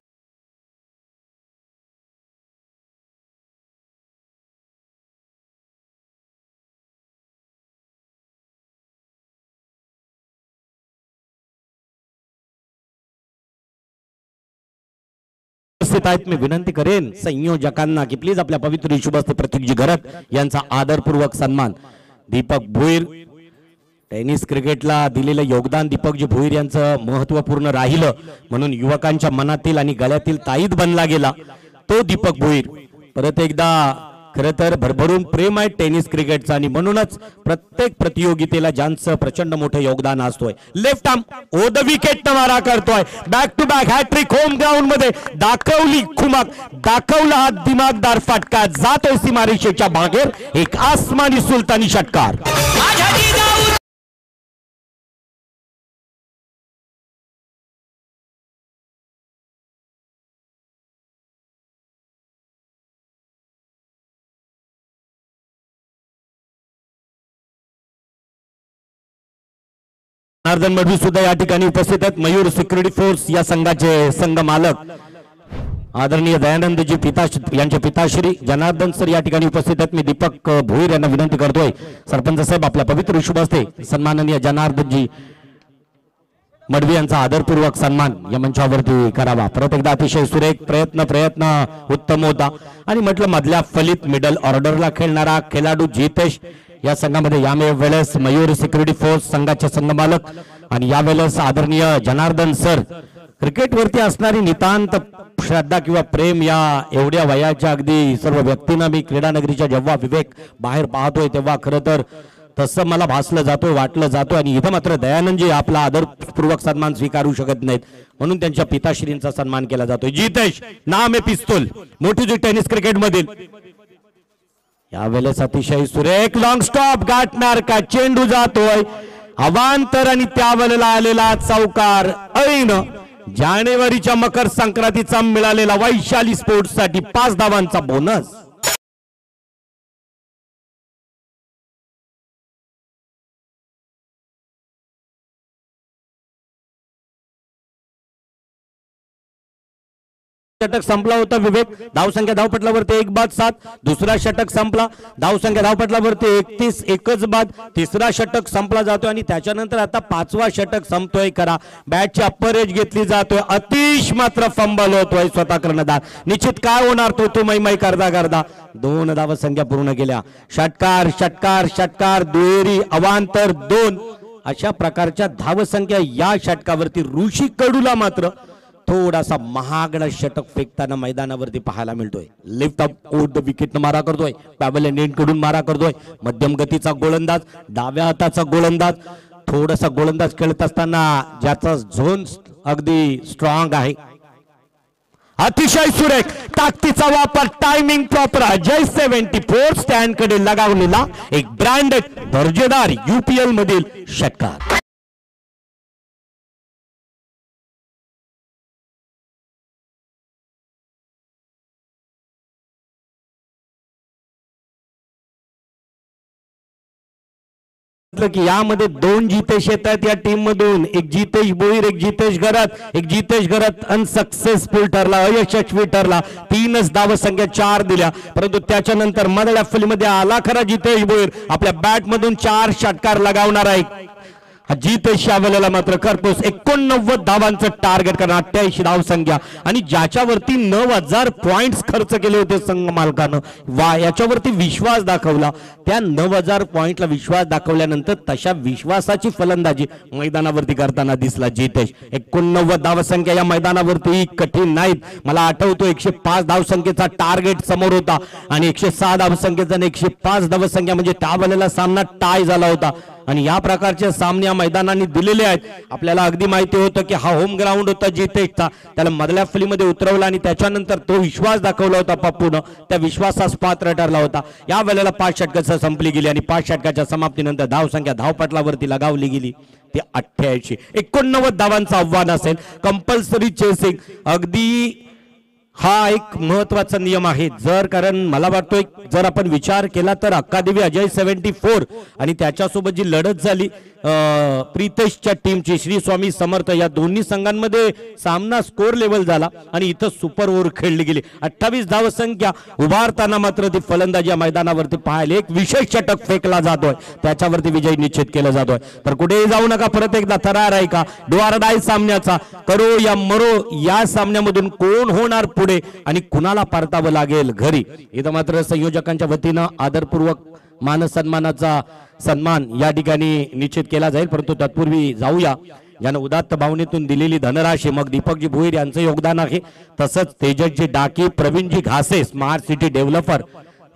उपस्थित आहेत मी विनंती करेन संयोजकांना की प्लीज आपल्या पवित्र शुभस्ते प्रतीकजी घरत यांचा आदरपूर्वक सन्मान. दीपक भुईर टेनिस क्रिकेटला दिलेलं योगदान दीपकजी भुईर यांचं महत्त्वपूर्ण राहिलं. म्हणून युवकांच्या मनातील आणि गळ्यातील ताईत बनला गेला. तो दीपक भुईर. परत एकदा खरं तर भरभरून प्रेम आहे टेनिस क्रिकेटचा आणि म्हणूनच प्रत्येक प्रतियोगितेला ज्यांचं प्रचंड मोठं योगदान असतोय. Left arm over the wicket मारा करतोय. Back to back hattrick home ग्राउंडमध्ये दाखवली खुमाक दाखवला हा दिमागदार फटका जातोय सीमारेषेच्या बागेर एक आसमानी सुलतानी षटकार. जनार्दन मडवी सुद्धा या ठिकाणी उपस्थित आहेत. मयूर सिक्युरिटी फोर्स या संघाचे संघ मालक. आदरणीय दयानंदजी पिता यांचे पिताश्री जनार्दन सर या ठिकाणी उपस्थित आहेत. मी दीपक भोईर यांना विनंती करतोय. सरपंच साहेब आपल्या पवित्र शुभ असते. सन्माननीय जनार्दनजी मडवी यांचा आदरपूर्वक सन्मान या मंचावरती करावा. परत एकदा अतिशय सुरेख प्रयत्न प्रयत्न उत्तम होता. आणि म्हटलं मधल्या फलित मिडल ऑर्डरला खेळणारा खेळाडू जितेश या संघामध्ये यामे वेळेस मयूर सिक्युरिटी फोर्स संघाचे संघमालक आणि यावेळेस आदरणीय जनार्दन सर. क्रिकेटवरती असणारी नितांत श्रद्धा किंवा प्रेम या एवढ्या वयाच्या अगदी सर्व व्यक्तींना मी क्रीडा नगरीच्या जेव्हा विवेक बाहेर पाहतोय तेव्हा खरं तर तसं मला भासलं जातो वाटलं जातो आणि इथं मात्र दयानंदजी आपला आदरपूर्वक सन्मान स्वीकारू शकत नाहीत. म्हणून त्यांच्या पिताश्रींचा सन्मान केला जातोय. जितेश नाम आहे पिस्तोल. मोठी जी टेनिस क्रिकेटमधील. यावेळेस अतिशय सुरेख लॉंग स्टॉप गाठणार का? चेंडू जातोय. अवांतर आणि त्यावेळेला आलेला चौकार ऐन जानेवारीच्या मकर संक्रांतीचा मिळालेला वैशाली स्पोर्ट्ससाठी पाच धावांचा बोनस षटक संपला होता विवेक. धावसंख्या धावपटलावरती एक बाद सात. दुसरा षटक संपला. धावसंख्या धावपटलावरती एकतीस. एकच बाद. तिसरा षटक संपला जातोय आणि त्याच्यानंतर आता पाचवा षटक संपतोय. करा. बॅटची अप्पर एज घेतली जातोय. अतिश मात्र फंबल होतोय स्वतः कर्णधार. निश्चित काय होणार तो तू मै करता करता दोन धावसंख्या पूर्ण केल्या. षटकार षटकार षटकार दुहेरी अवांतर दोन. अशा प्रकारच्या धावसंख्या या षटकावरती ऋषी कडूला मात्र थोडासा महागडा षटक फेकताना मैदानावरती पाहायला मिळतोय. लिफ्ट अप ओट द विकेट मारा करतोय. पॅबलकडून मारा करतोय. मध्यम गतीचा गोलंदाज डाव्या हाताचा गोलंदाज. थोडासा गोलंदाज खेळत असताना ज्याचा झोन अगदी स्ट्रॉंग आहे. अतिशय सुरेख. ताकदीचा वापर timing proper Ajay seventy four स्टँडकडे लगावलेला एक ब्रँडेड दर्जेदार युपीएल मधील षटकार. सांगितलं की यामध्ये दोन जितेश येत आहेत या टीम मधून एक जितेश बोईर एक जितेश गरत. एक जितेश गरत अनसक्सेसफुल ठरला अयशस्वी ठरला. तीनच धाव संख्या चार दिल्या. परंतु त्याच्यानंतर मधल्या फुलीमध्ये आला खरा जितेश बोईर. आपल्या बॅट मधून चार षटकार लगावणार आहे. हा जितेश शावलेला मात्र करतोस एकोणनव्वद धावांचं टार्गेट करणं अठ्ठ्याऐंशी धाव संख्या. आणि ज्याच्यावरती नऊ हजार पॉईंट्स खर्च केले होते संघ मालकानं वा याच्यावरती विश्वास दाखवला. त्या नऊ हजार पॉइंटला विश्वास दाखवल्यानंतर तशा विश्वासाची फलंदाजी मैदानावरती करताना दिसला जितेश. एकोणनव्वद धावसंख्या या मैदानावरती कठीण नाहीत. मला आठवतो एकशे पाच धावसंख्येचा टार्गेट समोर होता. आणि एकशे सहा धावसंख्येचा आणि एकशे पाच धावसंख्या म्हणजे त्या सामना टाय झाला होता. आणि या प्रकारचे सामने या मैदानाने दिलेले आहेत. आपल्याला अगदी माहिती होतं की हा होम ग्राउंड होता जितेशचा त्याला मधल्या फलीमध्ये उतरवला आणि त्याच्यानंतर तो विश्वास दाखवला होता पप्पून. त्या विश्वासास पात्र ठरला होता. या वेळेला पाच षटकाचं संपली गेली आणि पाच षटकाच्या समाप्तीनंतर धावसंख्या धावपटलावरती लगावली गेली. ते अठ्ठ्याऐंशी एकोणनव्वद धावांचं आव्हान असेल. कंपल्सरी चेसिंग अगदी हा एक महत्त्वाचा नियम आहे. जर कारण मला वाटतोय जर आपण विचार केला तर अक्कादेवी अजय सेव्हन्टी फोर आणि त्याच्यासोबत जी लढत झाली प्रितेशच्या टीमची श्री स्वामी समर्थ या दोन्ही संघांमध्ये सामना स्कोर लेवल झाला आणि इथं सुपर ओव्हर खेळली गेली. अठ्ठावीस धाव संख्या उभारताना मात्र ती फलंदाजी या मैदानावरती पाहायला एक विशेष षटक फेकला जातोय. त्याच्यावरती विजय निश्चित केला जातोय. तर कुठेही जाऊ नका परत एकदा थरार आहे का? डोआरडाय सामन्याचा. करो या मरो या सामन्यामधून कोण होणार पुढे आणि कुणाला परतावं लागेल घरी? इथं मात्र संयोजकांच्या वतीनं आदरपूर्वक मान सन्मानाचा सन्मान या ठिकाणी निश्चित केला जाईल. परंतु तत्पूर्वी जाऊया. ज्यानं उदात्त भावनेतून दिलेली धनराशी मग दीपकजी भोईर यांचं योगदान आहे. तसंच तेजसजी डाकी प्रवीणजी घासे स्मार्ट सिटी डेव्हलपर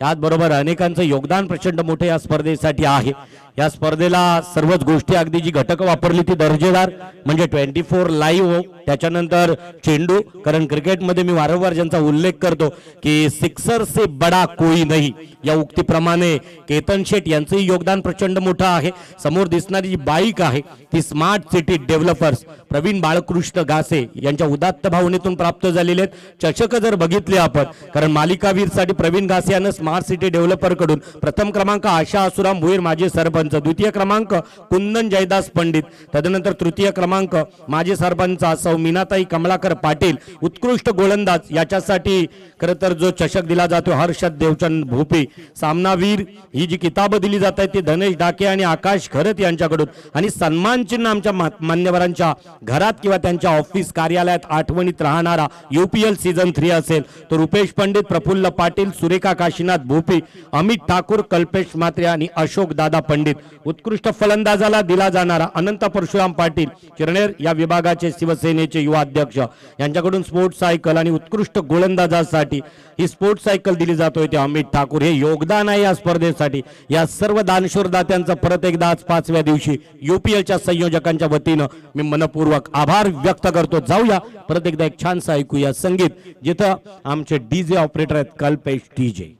याचबरोबर अनेकांचं योगदान प्रचंड मोठे या स्पर्धेसाठी आहे. या स्पर्धेला सर्वच गोष्टी अगदी जी घटक वापरली ती दर्जेदार म्हणजे ट्वेंटी फोर लाईव्ह हो. त्याच्यानंतर चेंडू कारण क्रिकेटमध्ये मी वारंवार ज्यांचा उल्लेख करतो की सिक्सर से बडा कोई नाही. या उक्तीप्रमाणे केतन शेठ यांचंही योगदान प्रचंड मोठं आहे. समोर दिसणारी जी बाईक आहे ती smart city developers Pravin Balkrishna Gase यांच्या उदात्त भावनेतून प्राप्त झालेले आहेत. चषक जर बघितले आपण कारण मालिकावीरसाठी प्रवीण गासे यानं स्मार्ट सिटी डेव्हलपरकडून प्रथम क्रमांक आशा असुराम भुईर माजी सरपंच द्वितीय क्रमांक कुंदन जयदास पंडित. तदनंतर तृतीय क्रमांक माजी सरपंच सौ मीनाताई कमलाकर पाटील. उत्कृष्ट गोलंदाज. याच्यासाठी खर तर जो चषक दिला जातो हर्षद देवचंद भोपे. सामनावीर ही जी किताबं दिली जात आहेत ती धनेश डाके आणि आकाश खरत यांच्याकडून. आणि सन्मान चिन्ह आमच्या मा- मान्यवरांच्या घरात किंवा त्यांच्या ऑफिस कार्यालयात आठवणीत राहणारा युपीएल सीझन थ्री असेल. तो रुपेश पंडित प्रफुल्ल पाटील सुरेखा काशीनाथ भोपे अमित ठाकूर कल्पेश मात्रे आणि अशोक दादा पंडित. उत्कृष्ट फलंदाजाला दिला जाणारा अनंत परशुराम पाटील किरणेर या विभागाचे शिवसेनेचे युवा अध्यक्ष. यांच्याकडून स्पोर्ट्स सायकल आणि उत्कृष्ट गोलंदाजासाठी ही स्पोर्ट्स सायकल दिली जातोय ते अमित ठाकूर. हे योगदान आहे या स्पर्धेसाठी. या सर्व दानशूर दात्यांचं परत एकदा आज पाचव्या दिवशी युपीएलच्या संयोजकांच्या वतीनं मी मनपूर्वक आभार व्यक्त करतो. जाऊया. परत एकदा एक छानसं ऐकूया संगीत. जिथं आमचे डीजे ऑपरेटर आहेत कल्पेश डीजे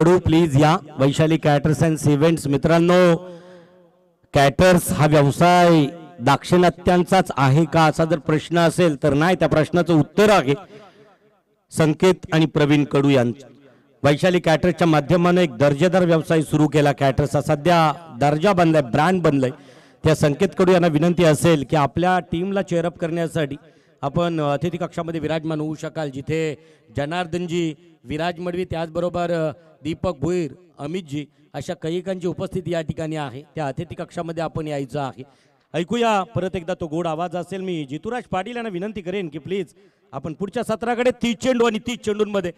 प्लीज या वैशाली कॅटर्स अँड इव्हेंट्स मित्रांनो कॅटर्स हा व्यवसाय दाक्षिणात्यांचाच आहे का असा जर प्रश्न असेल तर नाही त्या प्रश्नाचं उत्तर आहे. संकेत आणि प्रवीण कडू यांचं. वैशाली कॅटर्सच्या माध्यमानं एक दर्जेदार व्यवसाय सुरू केला. कॅटर्सचा सध्या दर्जा बनलाय ब्रँड बनलाय. त्या संकेत कडू यांना विनंती असेल की आपल्या टीमला चेअरअप करण्यासाठी आपण अतिथी कक्षामध्ये विराजमान होऊ शकाल. जिथे जनार्दनजी विराज मडवी त्याचबरोबर दीपक भोईर अमितजी अशा कैकांची उपस्थिती या ठिकाणी आहे. त्या अतिथी कक्षामध्ये आपण यायचं आहे. ऐकूया परत एकदा तो गोड आवाज असेल मी. जितुराज पाटील यांना विनंती करेन की प्लीज आपण पुढच्या सत्राकडे तीस चेंडू आणि तीस चेंडूंमध्ये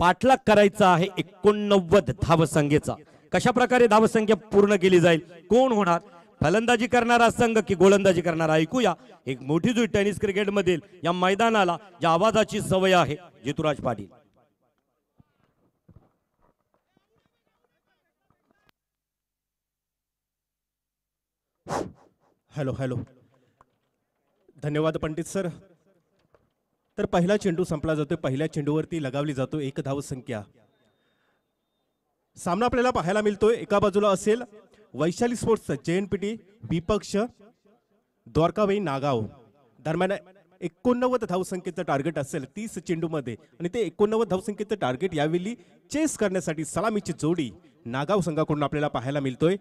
पाठलाग करायचा आहे एकोणनव्वद धावसंख्येचा. कशा प्रकारे धावसंख्या पूर्ण केली जाईल? कोण होणार? फलंदाजी करणारा संघ की गोलंदाजी करणारा? ऐकूया. एक मोठी जुई टेनिस क्रिकेटमधील या मैदानाला ज्या आवाजाची सवय आहे जितुराज पाटील. Hello hello. धन्यवाद पंडित सर. तर पहिला चेंडू संपला जातोय. पहिल्या चेंडूवरती लगावली जातो एक धाव संख्या. सामना आपल्याला पाहायला मिळतोय. एका बाजूला असेल वैशाली स्पोर्ट्सचं जयनपीटी विपक्ष द्वारकाबाई नागाव. दरम्यान एकोणनव्वद धावसंख्येचं टार्गेट असेल तीस चेंडूमध्ये. आणि ते एकोणनव्वद धावसंख्येचं टार्गेट यावेळी चेस करण्यासाठी सलामीची जोडी नागाव संघाकडून आपल्याला पाहायला मिळतोय.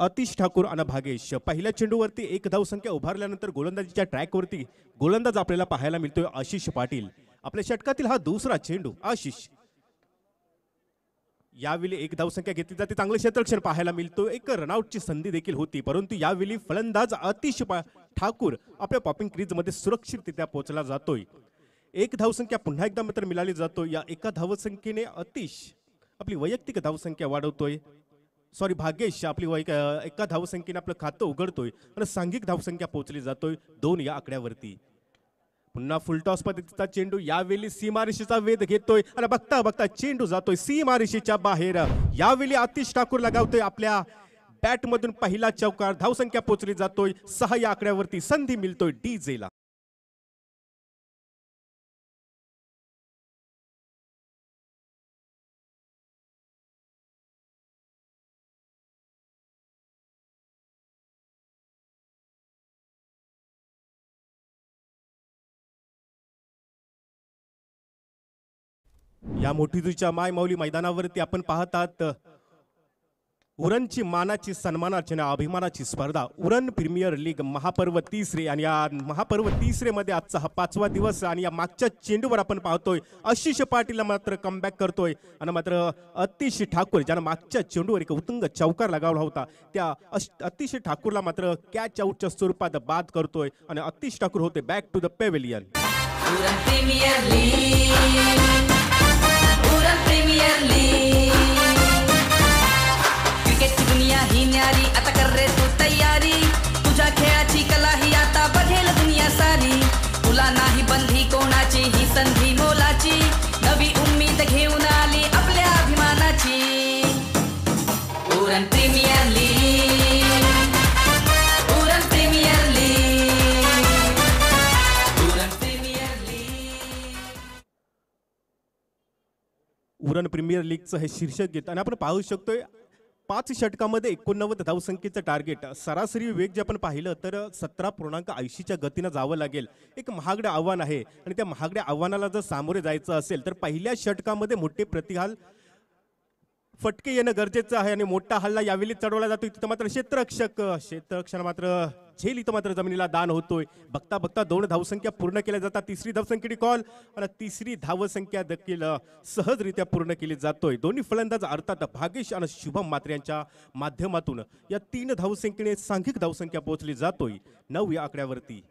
अतिश ठाकूर आणि भागेश. पहिल्या चेंडूवरती एक धावसंख्या उभारल्यानंतर गोलंदाजीच्या ट्रॅकवरती गोलंदाज आपल्याला पाहायला मिळतोय आशिष पाटील. आपल्या षटकातील हा दुसरा चेंडू आशिष. यावेळी एक धावसंख्या घेतली जाते. चांगलं क्षेत्रक्षण पाहायला मिळतो एक रनआउटची संधी देखील होती परंतु यावेळी फलंदाज अतिश ठाकूर आपल्या पॉपिंग क्रीजमध्ये सुरक्षितरित्या पोहोचला जातोय. एक धावसंख्या पुन्हा एकदा मात्र मिळाली जातो या एका धावसंख्येने अतिश आपली वैयक्तिक धावसंख्या वाढवतोय. सॉरी भाग्येश आपली वै एका धावसंख्येने आपलं खातं उघडतोय आणि सांघिक धावसंख्या पोहोचली जातोय दोन या आकड्यावरती. पुन्हा फुलटॉस पद्धतीचा चेंडू यावेळी सीमारेषेचा वेध घेतोय. आणि बघता बघता चेंडू जातोय सीमारेषेच्या बाहेर. यावेळी आतिश ठाकूर लगावतोय आपल्या बॅटमधून पहिला चौकार धावसंख्या पोहोचली जातोय. सहा या आकड्यावरती संधी मिळतोय डी जेला या मोठीदूच्या माय माऊली मैदानावरती आपण पाहतात उरणची मानाची सन्मानाची आणि अभिमानाची स्पर्धा. उरण प्रीमियर लीग महापर्व तिसरे आणि या महापर्व तिसरे मध्ये आजचा हा पाचवा दिवस आणि या मागच्या चेंडूवर आपण पाहतोय आशिष पाटीलला मात्र कमबॅक करतोय. आणि मात्र अतिश ठाकूर ज्यानं मागच्या चेंडूवर एक उत्तुंग चौकार लगावला होता त्या अश- अतिश ठाकूरला मात्र कॅच आउटच्या स्वरूपात बाद करतोय आणि अतिश ठाकूर होते back to the pavilion premier league premier league क्रिकेटची दुनिया ही उरण प्रीमियर लीगचं हे शीर्षक घेतं आणि आपण पाहू शकतोय पाच षटकामध्ये एकोणनव्वद धावसंख्येचं टार्गेट सरासरी वेग जे आपण पाहिलं तर सतरा पूर्णांक ऐंशीच्या गतीनं जावं लागेल. एक महागडं आव्हान आहे. आणि त्या महागड्या आव्हानाला जर सामोरे जायचं असेल तर पहिल्या षटकामध्ये मोठे प्रतिहाल फटके येणं गरजेचं आहे आणि मोठा हल्ला यावेळी चढवला जातोय तिथं मात्र क्षेत्ररक्षक क्षेत्ररक्षण मात्र झेल इथं मात्र जमिनीला दान होतोय. बघता बघता दोन धावसंख्या पूर्ण केल्या जातात. तिसरी धावसंख्येची कॉल आणि तिसरी धावसंख्या देखील सहजरित्या पूर्ण केली जातोय. दोन्ही फलंदाज अर्थात भागेश आणि शुभम मात्र यांच्या माध्यमातून या तीन धावसंख्येने सांघिक धावसंख्या पोहोचली जातोय. नऊ या आकड्यावरती.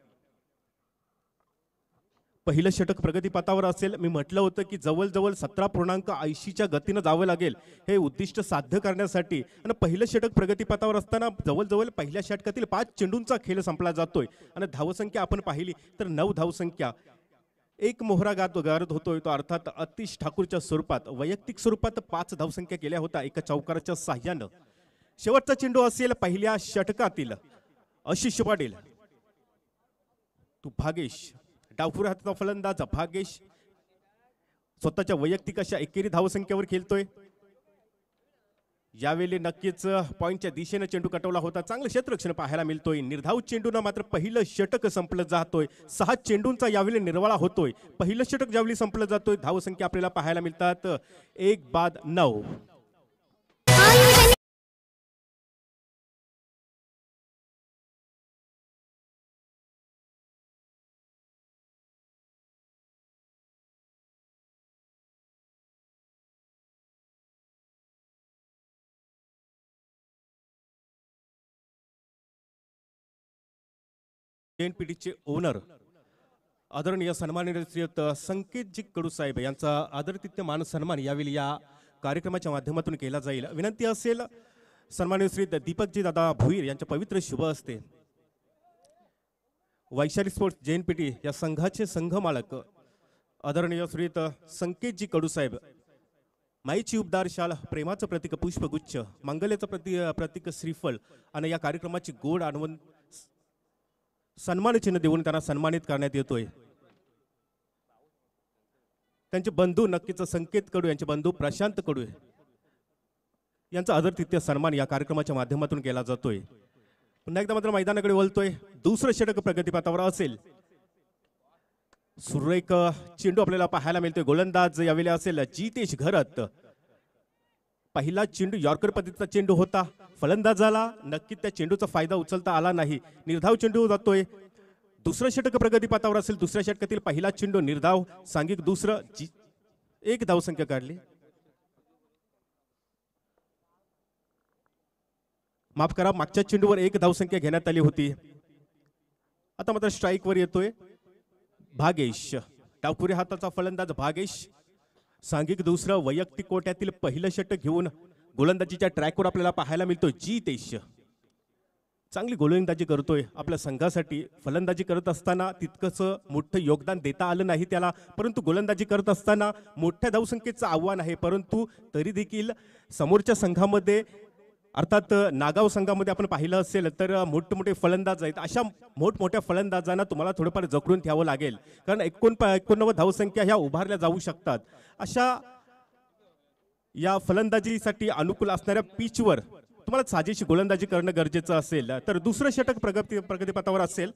पहिलं षटक प्रगतीपथावर असेल. मी म्हटलं होतं की जवळजवळ सतरा पूर्णांक ऐंशीच्या गतीनं जावं लागेल. हे उद्दिष्ट साध्य करण्यासाठी. आणि पहिलं षटक प्रगतीपथावर असताना जवळजवळ पहिल्या षटकातील पाच चेंडूंचा खेळ संपला जातोय. आणि धावसंख्या आपण पाहिली तर नऊ धावसंख्या. एक मोहरा गात गारद होतोय तो अर्थात अतिश ठाकूरच्या स्वरूपात. वैयक्तिक स्वरूपात पाच धावसंख्या केल्या होत्या एका चौकाराच्या साह्यानं. शेवटचा चेंडू असेल पहिल्या षटकातील. आशिष पाटील तू भागेश डावफुर हाताचा फलंदाज भागेश स्वतःच्या वैयक्तिक अशा एकेरी धावसंख्येवर खेळतोय. यावेळी नक्कीच पॉईंटच्या दिशेने चेंडू कटवला होता. चांगलं क्षेत्ररक्षण पाहायला मिळतोय. निर्धाव चेंडूनं मात्र पहिलं षटक संपलं जातोय. सहा चेंडूंचा यावेळी निर्वाळा होतोय. पहिलं षटक ज्यावेळी संपलं जातोय धावसंख्या आपल्याला पाहायला मिळतात. एक बाद नऊ. एनपीडीचे ओनर आदरणीय सन्माननीय श्रीयुत संकेतजी कडू साहेब यांचा आदरतिथ्य मान सन्मान यावेळी या कार्यक्रमाच्या माध्यमातून केला जाईल. विनंती असेल सन्माननीय श्री दीपकजी दादा भुईर यांच्या पवित्र शुभ असते वैशाली स्पोर्ट्स जेएनपीटी या संघाचे संघ मालक आदरणीय श्रीयुत संकेतजी कडू साहेब माईची उपदार शाल प्रेमाचं प्रतीक पुष्पगुच्छ मंगलेचं प्रति प्रतीक श्रीफळ आणि या कार्यक्रमाची गोड आणवण सन्मान चिन्ह देऊन त्यांना सन्मानित करण्यात येतोय. त्यांचे बंधू नक्कीच संकेत कडू यांचे बंधू प्रशांत कडू यांचा आदरतिथ्य सन्मान या कार्यक्रमाच्या माध्यमातून केला जातोय. पुन्हा एकदा मात्र मैदानाकडे बोलतोय दुसरं षटक प्रगतीपथावर असेल. सुरेख चेंडू आपल्याला पाहायला मिळतोय. गोलंदाज यावेळी असेल जितेश घरत. पहिला चेंडू यॉर्कर पद्धतीचा चेंडू होता. फलंदाजाला नक्की त्या चेंडूचा फायदा उचलता आला नाही. निर्धाव चेंडू जातोय. दुसरं षटक प्रगतीपथावर असेल दुसऱ्या षटकातील पहिला चेंडू निर्धाव. सांघिक दुसरं जी एक धावसंख्या काढली. माफ करा मागच्या चेंडूवर एक धावसंख्या घेण्यात आली होती. आता मात्र स्ट्राईकवर येतोय. भागेश. डावपुरे हाताचा फलंदाज भागेश. सांघिक दुसरं वैयक्तिक कोट्यातील पहिलं षटक घेऊन गोलंदाजीच्या ट्रॅकवर आपल्याला पाहायला मिळतो जितेश. चांगली गोलंदाजी करतोय. आपल्या संघासाठी फलंदाजी करत असताना तितकंसं मोठं योगदान देता आलं नाही त्याला परंतु गोलंदाजी करत असताना मोठ्या धावसंख्येचं आव्हान आहे. परंतु तरी देखील समोरच्या संघामध्ये अर्थात नागाव संघामध्ये आपण पाहिलं असेल तर मोठमोठे फलंदाज आहेत. अशा मोठमोठ्या फलंदाजांना तुम्हाला थोडंफार जखडून घ्यावं लागेल. कारण एकोण एकोणनव्वद धावसंख्या ह्या उभारल्या जाऊ शकतात. अशा या फलंदाजीसाठी अनुकूल असणाऱ्या पिचवर तुम्हाला साजेशी गोलंदाजी करणं गरजेचं असेल. तर दुसरं षटक प्रगती प्रगतीपथावर असेल.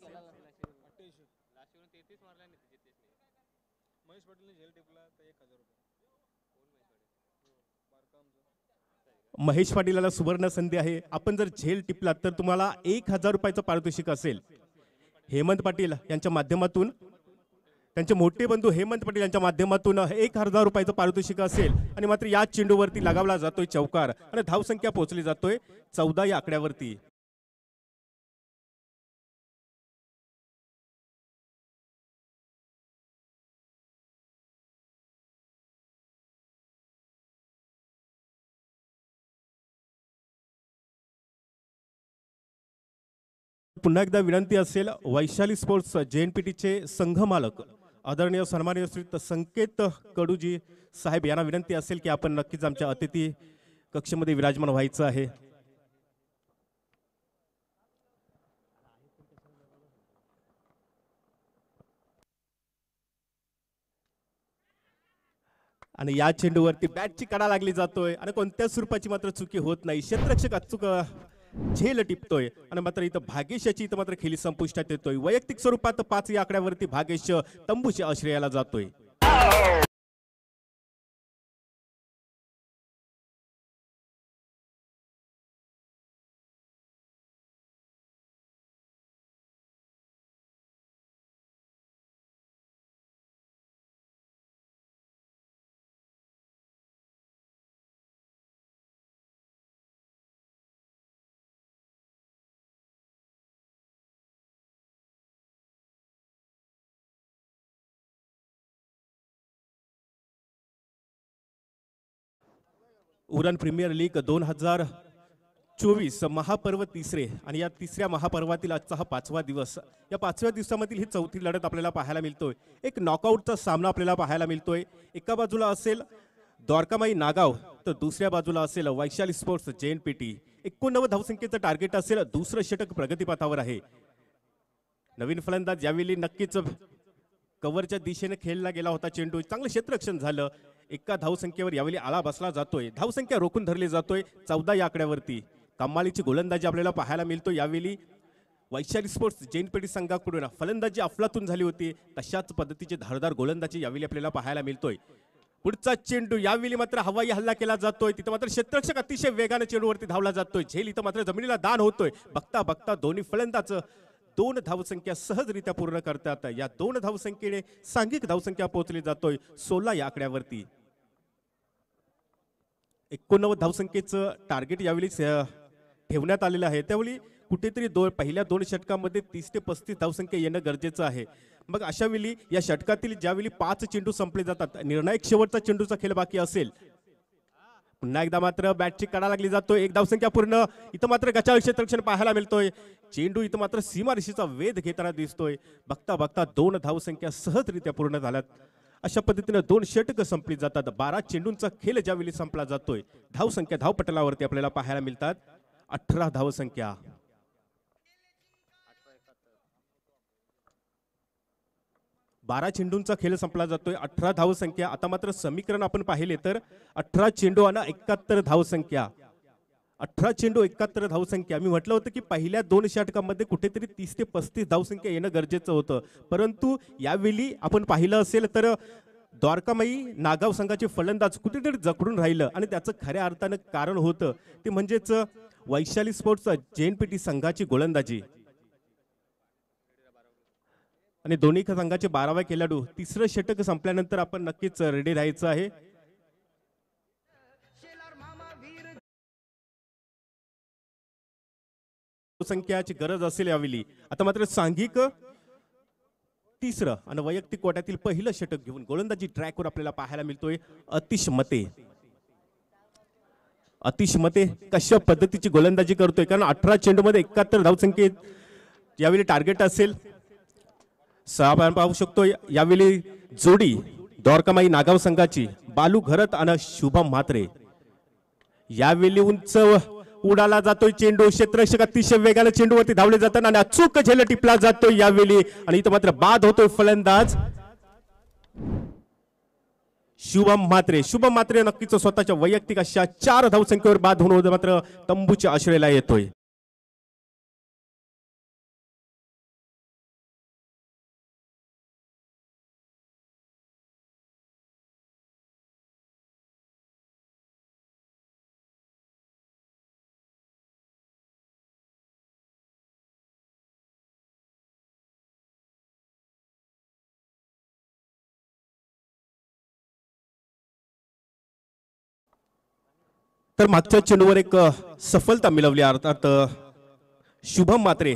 महेश पाटील याला सुवर्ण संधी आहे. आपण जर झेल टिपलात तर तुम्हाला एक हजार रुपयाचं पारितोषिक असेल. हेमंत पाटील यांच्या माध्यमातून त्यांचे मोठे बंधू हेमंत पाटील यांच्या माध्यमातून एक हजार रुपयाचं पारितोषिक असेल. आणि मात्र या चेंडूवरती लगावला जातोय चौकार. आणि धावसंख्या पोहोचली जातोय चौदा या आकड्यावरती. पुन्हा एकदा विनंती असेल वैशाली स्पोर्ट्स जेएनपीटीचे संघ मालक आदरणीय सन्माननीय श्री संकेत कडूजी साहेब यांना विनंती असेल की आपण नक्कीच आमच्या अतिथी कक्षेमध्ये विराजमान व्हायचं आहे. आणि या चेंडूवरती बॅटची कडा लागली जातोय. आणि कोणत्याच स्वरूपाची मात्र चुकी होत नाही. क्षेत्ररक्षक अचूक झेल टिपतोय. आणि मात्र इथं भागेश इथं मात्र खेळी संपुष्टात येतोय. वैयक्तिक स्वरूपात पाच या आकड्यावरती भागेश तंबूच्या आश्रयाला जातोय. उरण प्रीमियर लीग दोन हजार चोवीस महापर्व तिसरे आणि या तिसऱ्या महापर्वातील आजचा हा पाचवा दिवस. या पाचव्या दिवसामधील ही चौथी लढत आपल्याला पाहायला मिळतोय. एक नॉकआउटचा सामना आपल्याला पाहायला मिळतोय. एका बाजूला असेल द्वारकामाई नागाव तर दुसऱ्या बाजूला असेल Vaishali sports Jain P T. एकोणनव्वद धावसंख्येचं टार्गेट असेल दुसरं षटक प्रगतीपथावर आहे. नवीन फलंदाज यावेळी नक्कीच कव्हरच्या दिशेने खेळला गेला होता चेंडू. चांगलं क्षेत्ररक्षण झालं. एका धावसंख्येवर यावेळी आळा बसला जातोय. धावसंख्या रोखून धरली जातोय चौदा या आकड्यावरती. कमालीची गोलंदाजी आपल्याला पाहायला मिळतो. यावेळी वैशाली स्पोर्ट्स जैनपेटी संघाकडून फलंदाजी अफलातून झाली होती. तशाच पद्धतीची धारदार गोलंदाजी यावेळी आपल्याला पाहायला मिळतोय. पुढचा चेंडू यावेळी मात्र हवाई हल्ला केला जातोय. तिथं मात्र क्षेत्रक्षक अतिशय वेगाने चेंडूवरती धावला जातोय. झेल इथं मात्र जमिनीला दान होतोय. बघता बघता दोन्ही फलंदाज दोन धावसंख्या सहजरित्या पूर्ण करतात. या दोन धावसंख्येने सांघिक धावसंख्या पोहोचली जातोय सोळा या आकड्यावरती. एकोणनव्वद धावसंख्येचं टार्गेट यावेळी स- ठेवण्यात आलेलं आहे. त्यावेळी कुठेतरी दोन पहिल्या दोन षटकामध्ये तीस ते पस्तीस धावसंख्या येणं गरजेचं आहे. मग अशा वेळी या षटकातील ज्यावेळी पाच चेंडू संपले जातात निर्णायक शेवटचा चेंडूचा खेळ बाकी असेल. पुन्हा एकदा मात्र बॅटची कडा लागली जातो एक धावसंख्या पूर्ण इथं मात्र गचाळ क्षेत्रक्षण पाहायला मिळतोय. चेंडू इथं मात्र सीमारेषेचा वेध घेताना दिसतोय. बघता बघता दोन धावसंख्या सहजरित्या पूर्ण झाल्यात. अशा पद्धतीनं दोन षटक संपली जातात. बारा चेंडूंचा खेळ ज्यावेळी संपला जातोय धावसंख्या धावपटलावरती आपल्याला पाहायला मिळतात. अठरा धावसंख्या बारा चेंडूंचा खेळ संपला जातोय अठरा धावसंख्या आता मात्र समीकरण आपण पाहिले तर अठरा चेंडू आणि एकाहत्तर धावसंख्या अठरा चेंडू एकाहत्तर धावसंख्या. मी म्हटलं होतं की पहिल्या दोन षटकामध्ये कुठेतरी तीस ते पस्तीस धावसंख्या येणं गरजेचं होतं. परंतु यावेळी आपण पाहिलं असेल तर द्वारकामाई नागाव संघाचे फलंदाज कुठेतरी जखडून राहिलं आणि त्याचं खऱ्या अर्थानं कारण होतं. ते म्हणजेच वैशाली स्पोर्ट्सचं जै एन पी टी संघाची गोलंदाजी. आणि दोन्ही संघाचे बारावा खेळाडू. तिसरं षटक संपल्यानंतर आपण नक्कीच रेडी राहायचं आहे. संख्याची गरज असेल यावेळी. आता मात्र सांघिक तिसरं आणि वैयक्तिक कोट्यातील पहिलं षटक घेऊन गोलंदाजी ट्रॅकवर आपल्याला पाहायला मिळतोय अतिश मते अतिश मते कशा पद्धतीची गोलंदाजी करतोय? कारण अठरा चेंडूमध्ये एकाहत्तर धावसंख्येत यावेळी टार्गेट असेल. सहा आपण पाहू शकतो यावेळी जोडी द्वारकामाई नागाव संघाची बालू घरत आणि शुभम म्हात्रे. यावेळी उंच उडाला जातोय चेंडू. क्षेत्ररक्षक अतिशय वेगाने चेंडूवरती धावले जातात आणि अचूक झेल टिपला जातोय यावेळी. आणि इथं मात्र बाद होतोय फलंदाज. शुभम म्हात्रे. शुभम म्हात्रे नक्कीच स्वतःच्या वैयक्तिक अशा चार धावसंख्येवर बाद होऊन मात्र तंबूच्या आश्रयाला येतोय. तर मागच्या चेंडूवर एक सफलता मिळवली अर्थात शुभम मात्रे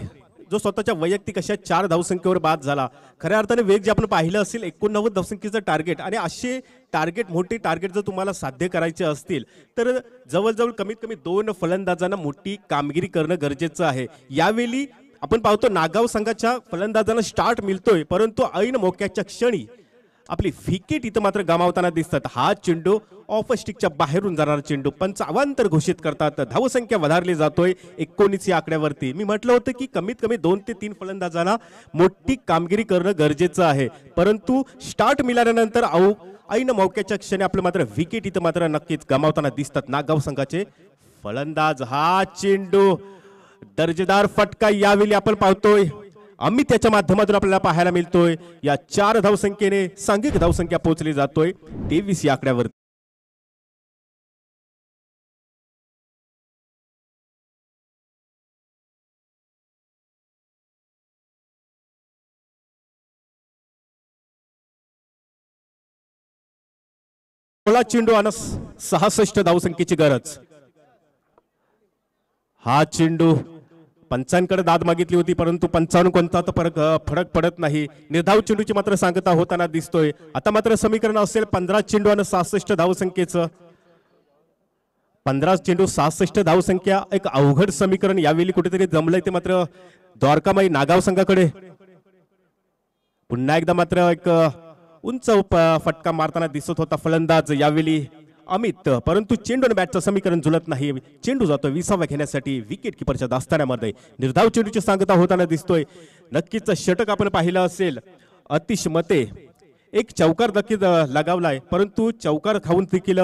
जो स्वतःच्या वैयक्तिक अशा चार धावसंख्येवर बाद झाला. खऱ्या अर्थाने वेग जे आपण पाहिलं असेल एकोणनव्वद धावसंख्येचं टार्गेट आणि असे टार्गेट मोठे टार्गेट जर तुम्हाला साध्य करायचे असतील तर जवळजवळ कमीत कमी दोन फलंदाजांना मोठी कामगिरी करणं गरजेचं आहे. यावेळी आपण पाहतो नागाव संघाच्या फलंदाजांना स्टार्ट मिळतोय परंतु ऐन मोक्याच्या क्षणी आपली विकेट इथं मात्र गमावताना दिसतात. हा चेंडू ऑफ स्टिकच्या बाहेरून जाणारा चेंडू पंचावांतर घोषित करतात. धावसंख्या वधारली जातोय एकोणीस या आकड्यावरती. मी म्हटलं होतं की कमीत कमी दोन ते तीन फलंदाजांना मोठी कामगिरी करणं गरजेचं आहे. परंतु स्टार्ट मिळाल्यानंतर औ ऐन मौक्याच्या क्षणी आपलं मात्र विकेट इथं मात्र नक्कीच गमावताना दिसतात. नागाव संघाचे फलंदाज हा चेंडू. दर्जेदार फटका यावेळी आपण पाहतोय. आम्ही त्याच्या माध्यमातून आपल्याला पाहायला मिळतोय. या चार धावसंख्येने सांघिक धावसंख्या पोहोचली जातोय. तेवीस या आकड्यावर. सोळा चेंडू आणि सहासष्ट धावसंख्येची गरज. हा चेंडू पंचांकडे दाद मागितली होती परंतु पंचावन्न कोणता तर फरक फरक पडत नाही. निर्धाव चेंडूची मात्र सांगता होताना दिसतोय. आता मात्र समीकरण असेल पंधरा चेंडू आणि सहासष्ट धावसंख्येचं पंधरा चेंडू सहासष्ट धावसंख्या एक अवघड समीकरण यावेळी कुठेतरी जमलंय ते मात्र द्वारकामाई नागाव संघाकडे. पुन्हा एकदा मात्र एक उंच प- फटका मारताना दिसत होता फलंदाज यावेळी. अमित परंतु चेंडू आणि बॅटचं समीकरण झुलत नाही. चेंडू जातो विसावा घेण्यासाठी विकेट किपरच्या दास्तान्यामध्ये. निर्धाव चेंडूची सांगता होताना दिसतोय. नक्कीच षटक आपण पाहिलं असेल. अतिश मते. एक चौकार देखील लगावलाय परंतु चौकार खाऊन देखील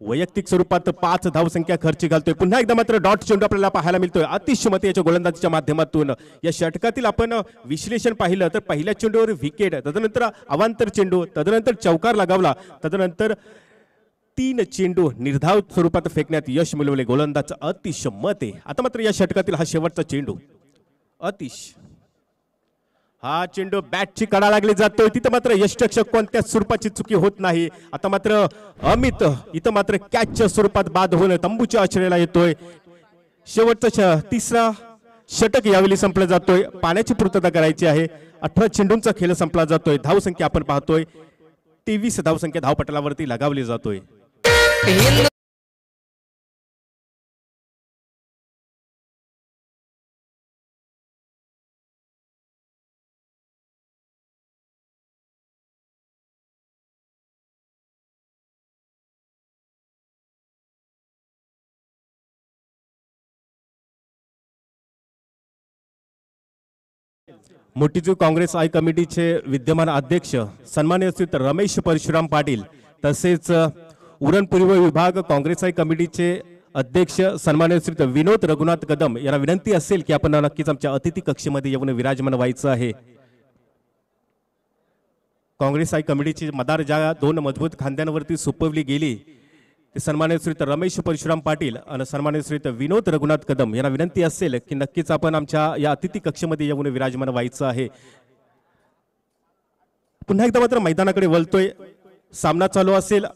वैयक्तिक स्वरूपात पाच धावसंख्या खर्ची घालतोय. पुन्हा एकदा मात्र डॉट चेंडू आपल्याला पाहायला मिळतोय. अतिशमते याच्या गोलंदाजीच्या माध्यमातून. या षटकातील आपण विश्लेषण पाहिलं तर पहिल्या चेंडूवर विकेट तदनंतर अवांतर चेंडू तदनंतर चौकार लगावला तदनंतर तीन चेंडू निर्धाव स्वरूपात फेकण्यात यश मिळवले गोलंदाज अतिश मत. आहे आता मात्र या षटकातील हा शेवटचा चेंडू. अतिश. हा चेंडू बॅटची कडा लागली जातोय. तिथं मात्र यष्टक्षक कोणत्या स्वरूपाची चुकी होत नाही. आता मात्र अमित इथं मात्र कॅचच्या स्वरूपात बाद होऊन तंबूच्या आश्रयाला येतोय. शेवटचा श- तिसरा षटक यावेळी संपला जातोय. पाण्याची पूर्तता करायची आहे. अठरा चेंडूंचा खेळ संपला जातोय. धावसंख्या आपण पाहतोय. तेवीस धावसंख्या धावपटलावरती लगावली जातोय. मोठीजू काँग्रेस आय कमिटीचे विद्यमान अध्यक्ष सन्मान्य रमेश परशुराम पाटील तसेच उरण पूर्व विभाग काँग्रेस कमिटीचे अध्यक्ष सन्मान्य श्री विनोद रघुनाथ कदम यांना विनंती असेल की आपण नक्कीच आमच्या अतिथी कक्षेमध्ये येऊन विराजमान व्हायचं आहे. काँग्रेस आई कमिटीची मदार ज्या दोन मजबूत खांद्यांवरती सोपवली गेली ते सन्मान्य श्री रमेश परशुराम पाटील आणि सन्मान्य श्री विनोद रघुनाथ कदम यांना विनंती असेल की नक्कीच आपण आमच्या या अतिथी कक्षेमध्ये येऊन विराजमान व्हायचं आहे. पुन्हा एकदा मात्र मैदानाकडे वळतोय. सामना चालू असेल.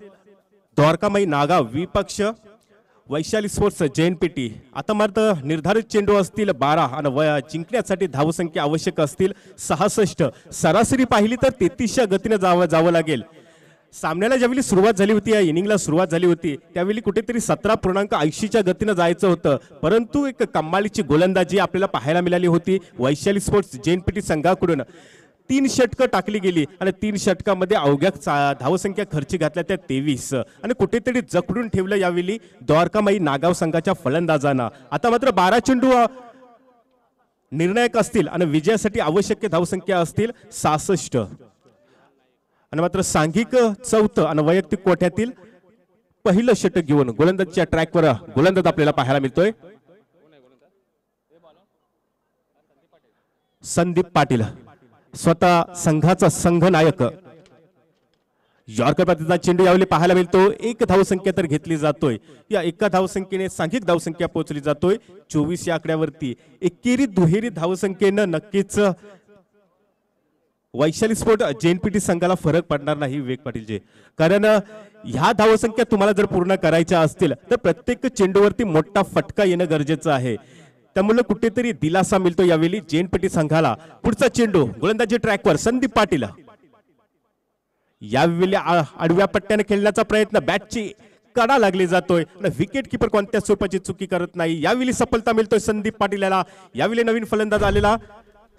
द्वारकामाई नागा विपक्ष वैशाली स्पोर्ट्स जैन पेटी आता मात्र निर्धारित चेंडू असतील बारा आणि वया जिंकण्यासाठी धावसंख्या आवश्यक असतील सहासष्ट सरासरी पाहिली तर तेहतीसच्या गतीने जावं जावं लागेल सामन्याला ज्यावेळी सुरुवात झाली होती या इनिंगला सुरुवात झाली होती त्यावेळी कुठेतरी सतरा पूर्णांक ऐंशीच्या गतीनं जायचं होतं परंतु एक कमालीची गोलंदाजी आपल्याला पाहायला मिळाली होती वैशाली स्पोर्ट्स जैन पेटी संघाकडून तीन षटकं टाकली गेली. आणि तीन षटकामध्ये अवघ्या चा- धावसंख्या खर्ची घातल्या त्या तेवीस. आणि कुठेतरी जखडून ठेवलं यावेळी द्वारकामाई नागाव संघाच्या फलंदाजांना. आता मात्र बारा चेंडू निर्णायक असतील आणि विजयासाठी आवश्यक धावसंख्या असतील सहासष्ट. आणि मात्र सांघिक चौथं आणि वैयक्तिक कोठ्यातील पहिलं षटक घेऊन गोलंदाजच्या ट्रॅकवर गोलंदाज आपल्याला पाहायला मिळतोय. संदीप पाटील. स्वतः संघाचा संघ नायक यॉर्कर चेंडू यावेळी पाहायला मिळतो. एक धावसंख्या तर घेतली जातोय. या एका धावसंख्येने सांघिक धावसंख्या पोहोचली जातोय. चोवीस या आकड्यावरती. एकेरी दुहेरी धावसंख्येनं नक्कीच वैशाली स्पोर्ट जेएनपीटी संघाला फरक पडणार नाही विवेक पाटीलचे कारण ह्या धावसंख्या तुम्हाला जर पूर्ण करायच्या असतील तर प्रत्येक चेंडूवरती मोठा फटका येणं गरजेचं आहे. त्यामुळे कुठेतरी दिलासा मिळतो यावेळी जेएनपीटी संघाला. पुढचा चेंडू गोलंदाजी ट्रॅकवर संदीप पाटील. यावेळी आ- आडव्या पट्ट्याने खेळण्याचा प्रयत्न बॅटची कडा लागली जातोय. विकेट किपर कोणत्या स्वरूपाची चुकी करत नाही. यावेळी सफलता मिळतोय संदीप पाटील याला यावेळी नवीन फलंदाज आलेला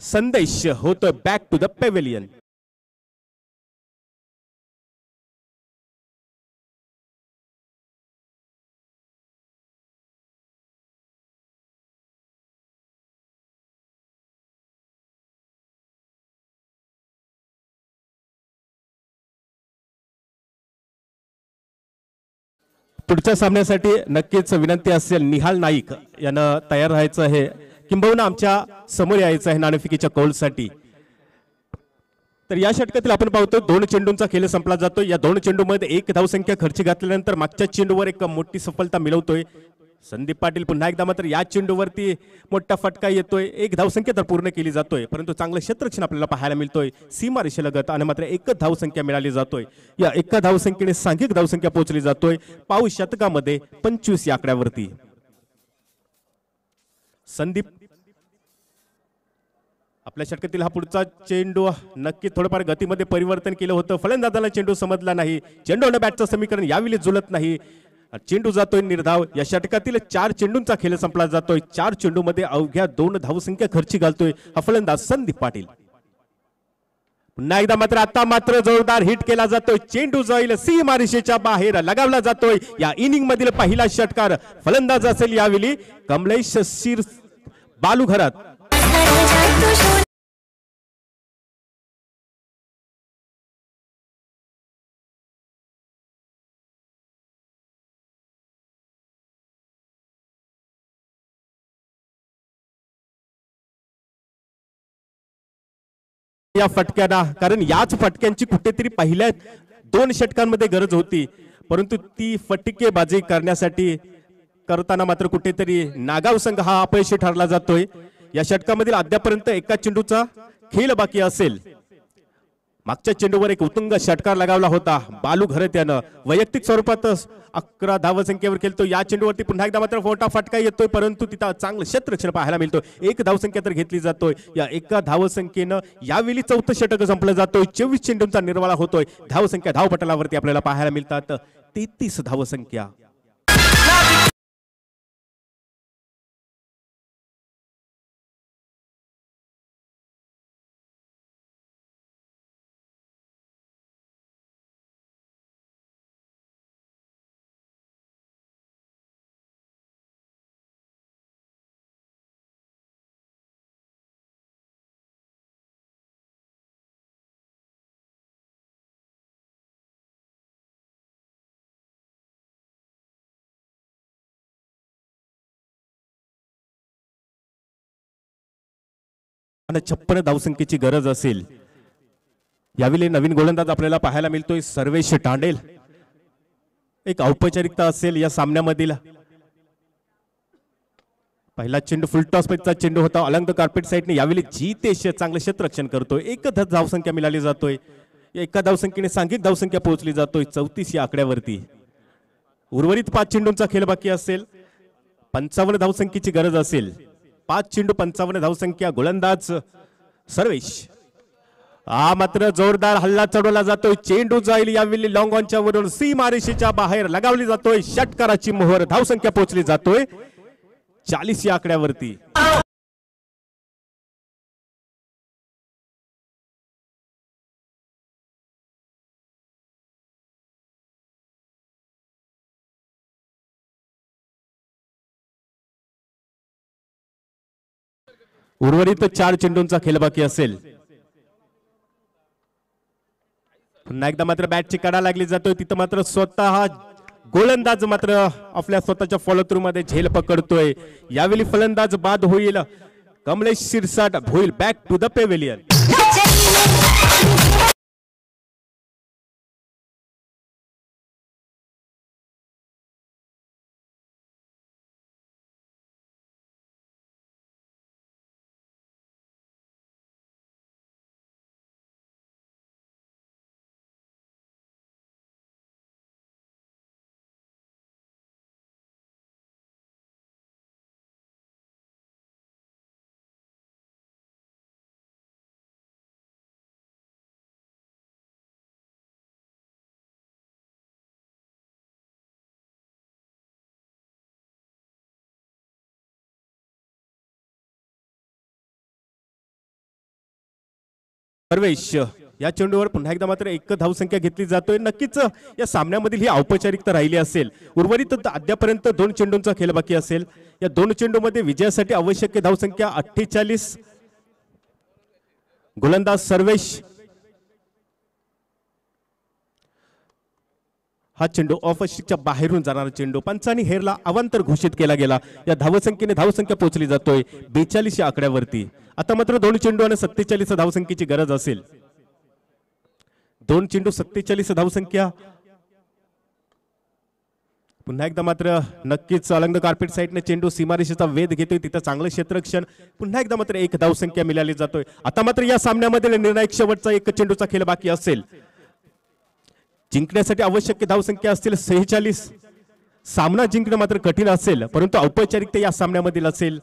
संदेश होतोय. बॅक टू द पेव्हिलियन पुढच्या सामन्यासाठी नक्कीच विनंती असेल निहाल नाईक यानं तयार राहायचं आहे. किंबहुना आमच्यासमोर यायचं आहे नाणेफिकीच्या कौलसाठी. तर या षटकातील आपण पाहतो दोन चेंडूंचा खेळ संपला जातो या दोन चेंडूमध्ये एक धावसंख्या खर्ची घातल्यानंतर मागच्या चेंडूवर एक मोठी सफलता मिळवतोय. संदीप पाटील पुन्हा एकदा मात्र या चेंडूवरती मोठा फटका येतोय. एक धावसंख्या तर पूर्ण केली जातोय परंतु चांगलं क्षेत्रक्षण आपल्याला पाहायला मिळतोय. सीमा रेषेलगत आणि मात्र एकच धावसंख्या मिळाली जातोय. या एका धावसंख्येने सांघिक धावसंख्या पोहोचली जातोय. पाऊस शतकामध्ये पंचवीस या आकड्यावरती संदीप आपल्या षटकातील हा पुढचा चेंडू नक्की थोडंफार गतीमध्ये परिवर्तन केलं होतं. फलंदाजाला चेंडू समजला नाही. चेंडू आणि बॅटचं समीकरण यावेळी जुलत नाही. चेंडू जातोय निर्धाव. या षटकातील चार चेंडूंचा खेळ संपला जातोय. चार चेंडूमध्ये अवघ्या दोन धावसंख्या खर्ची घालतोय हा फलंदाज संदीप पाटील. पुन्हा एकदा मात्र आता मात्र जोरदार हिट केला जातोय. चेंडू जाईल सीमारेषेच्या बाहेर लगावला जातोय. या इनिंग मधील पहिला षटकार फलंदाज असेल यावेळी कमलेश शिर बालू घरात. त्या फटक्यांना. कारण याच फटक्यांची कुठेतरी पहिल्या दोन षटकांमध्ये गरज होती. परंतु ती फटकेबाजी करण्यासाठी करताना मात्र कुठेतरी नागाव संघ हा अपयशी ठरला जातोय. या षटकामधील अद्यापर्यंत एका चेंडूचा खेळ बाकी असेल. मागच्या चेंडूवर एक उत्तुंग षटकार लगावला होता. बालू घरत यानं वैयक्तिक स्वरूपातच अकरा धावसंख्येवर खेळतो. या चेंडूवरती पुन्हा एकदा मात्र मोठा फटका येतोय परंतु तिथं चांगलं क्षेत्ररक्षण पाहायला मिळतोय. एक धावसंख्या तर घेतली जातोय. या एका धावसंख्येनं यावेळी चौथं षटक संपलं जातोय. चोवीस चेंडूंचा निर्वाळा होतोय. धावसंख्या धावपटलावरती आपल्याला पाहायला मिळतात. तेहतीस धावसंख्या आणि छप्पन धावसंख्येची गरज असेल. यावेळी नवीन गोलंदाज आपल्याला पाहायला मिळतोय सर्वेश टांडेल. एक औपचारिकता असेल या सामन्यामधील. पहिला चेंडू फुलटॉस पेचचा चेंडू होता. अलंग कार्पेट साईडने यावेळी जीतेश चांगलं क्षेत्ररक्षण करतोय. एक धावसंख्या मिळाली जातोय. एका धावसंख्येने सांघिक धावसंख्या पोहोचली जातोय चौतीस या आकड्यावरती. उर्वरित पाच चेंडूंचा खेळ बाकी असेल. पंचावन्न धावसंख्येची गरज असेल. पाच चेंडू पंचावन्न धावसंख्या गोलंदाज सर्वेश. हा मात्र जोरदार हल्ला चढवला जातोय. चेंडू जाईल यावेळी लॉंग ऑनच्या वरून सी मारिशीच्या बाहेर लगावली जातोय. षटकाराची मोहर धावसंख्या पोहोचली जातोय. चाळीस या आकड्यावरती. उर्वरित चार चेंडूंचा खेळ बाकी असेल. पुन्हा एकदा मात्र बॅटची कडा लागली जातोय. तिथं मात्र स्वतः गोलंदाज मात्र आपल्या स्वतःच्या फॉलो थ्रू मध्ये झेल पकडतोय. यावेळी फलंदाज बाद होईल. कमलेश शिरसाट होईल. Back to the pavilion Sarvesh या चेंडूवर पुन्हा एकदा मात्र एक धावसंख्या घेतली जातोय. नक्कीच या सामन्यामधील ही औपचारिकता राहिली असेल. उर्वरित अद्यापर्यंत दोन चेंडूंचा खेळ बाकी असेल. या दोन चेंडूमध्ये विजयासाठी आवश्यक धावसंख्या अठ्ठेचाळीस. गोलंदाज सर्वेश हा चेंडू ऑफ स्टिकच्या बाहेरून जाणारा चेंडू. पंचानी हेरला अवांतर घोषित केला गेला. या धावसंख्येने धावसंख्या पोहोचली जातोय बेचाळीस या आकड्यावरती. आता मात्र दोन चेंडू आणि सत्तेचाळीस धावसंख्येची गरज असेल. दोन चेंडू सत्तेचाळीस धावसंख्या. पुन्हा एकदा मात्र नक्कीच अलंग कार्पेट साईडने चेंडू सीमारेषेचा वेध घेतोय. तिथं चांगलं क्षेत्ररक्षण. पुन्हा एकदा मात्र एक धावसंख्या मिळाली जातोय. आता मात्र या सामन्यामध्ये निर्णायक शेवटचा एक चेंडूचा खेळ बाकी असेल. जिंकण्यासाठी आवश्यक धावसंख्या असतील सेहेचाळीस. सामना जिंकणं मात्र कठीण असेल परंतु औपचारिकता या सामन्यामधील असेल.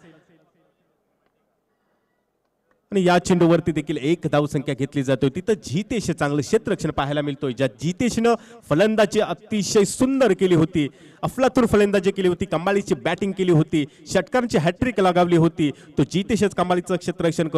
आणि या चेंडूवरती देखील एक धावसंख्या घेतली जाते तिथं जितेश चांगलं क्षेत्ररक्षण पाहायला मिळतोय. ज्या जितेशनं फलंदाजी अतिशय सुंदर केली होती अफलातूर फलंदाजी केली होती कमालीची बॅटिंग केली होती षटकांची हॅट्रिक लगावली होती तो जितेशच कमालीचं क्षेत्ररक्षण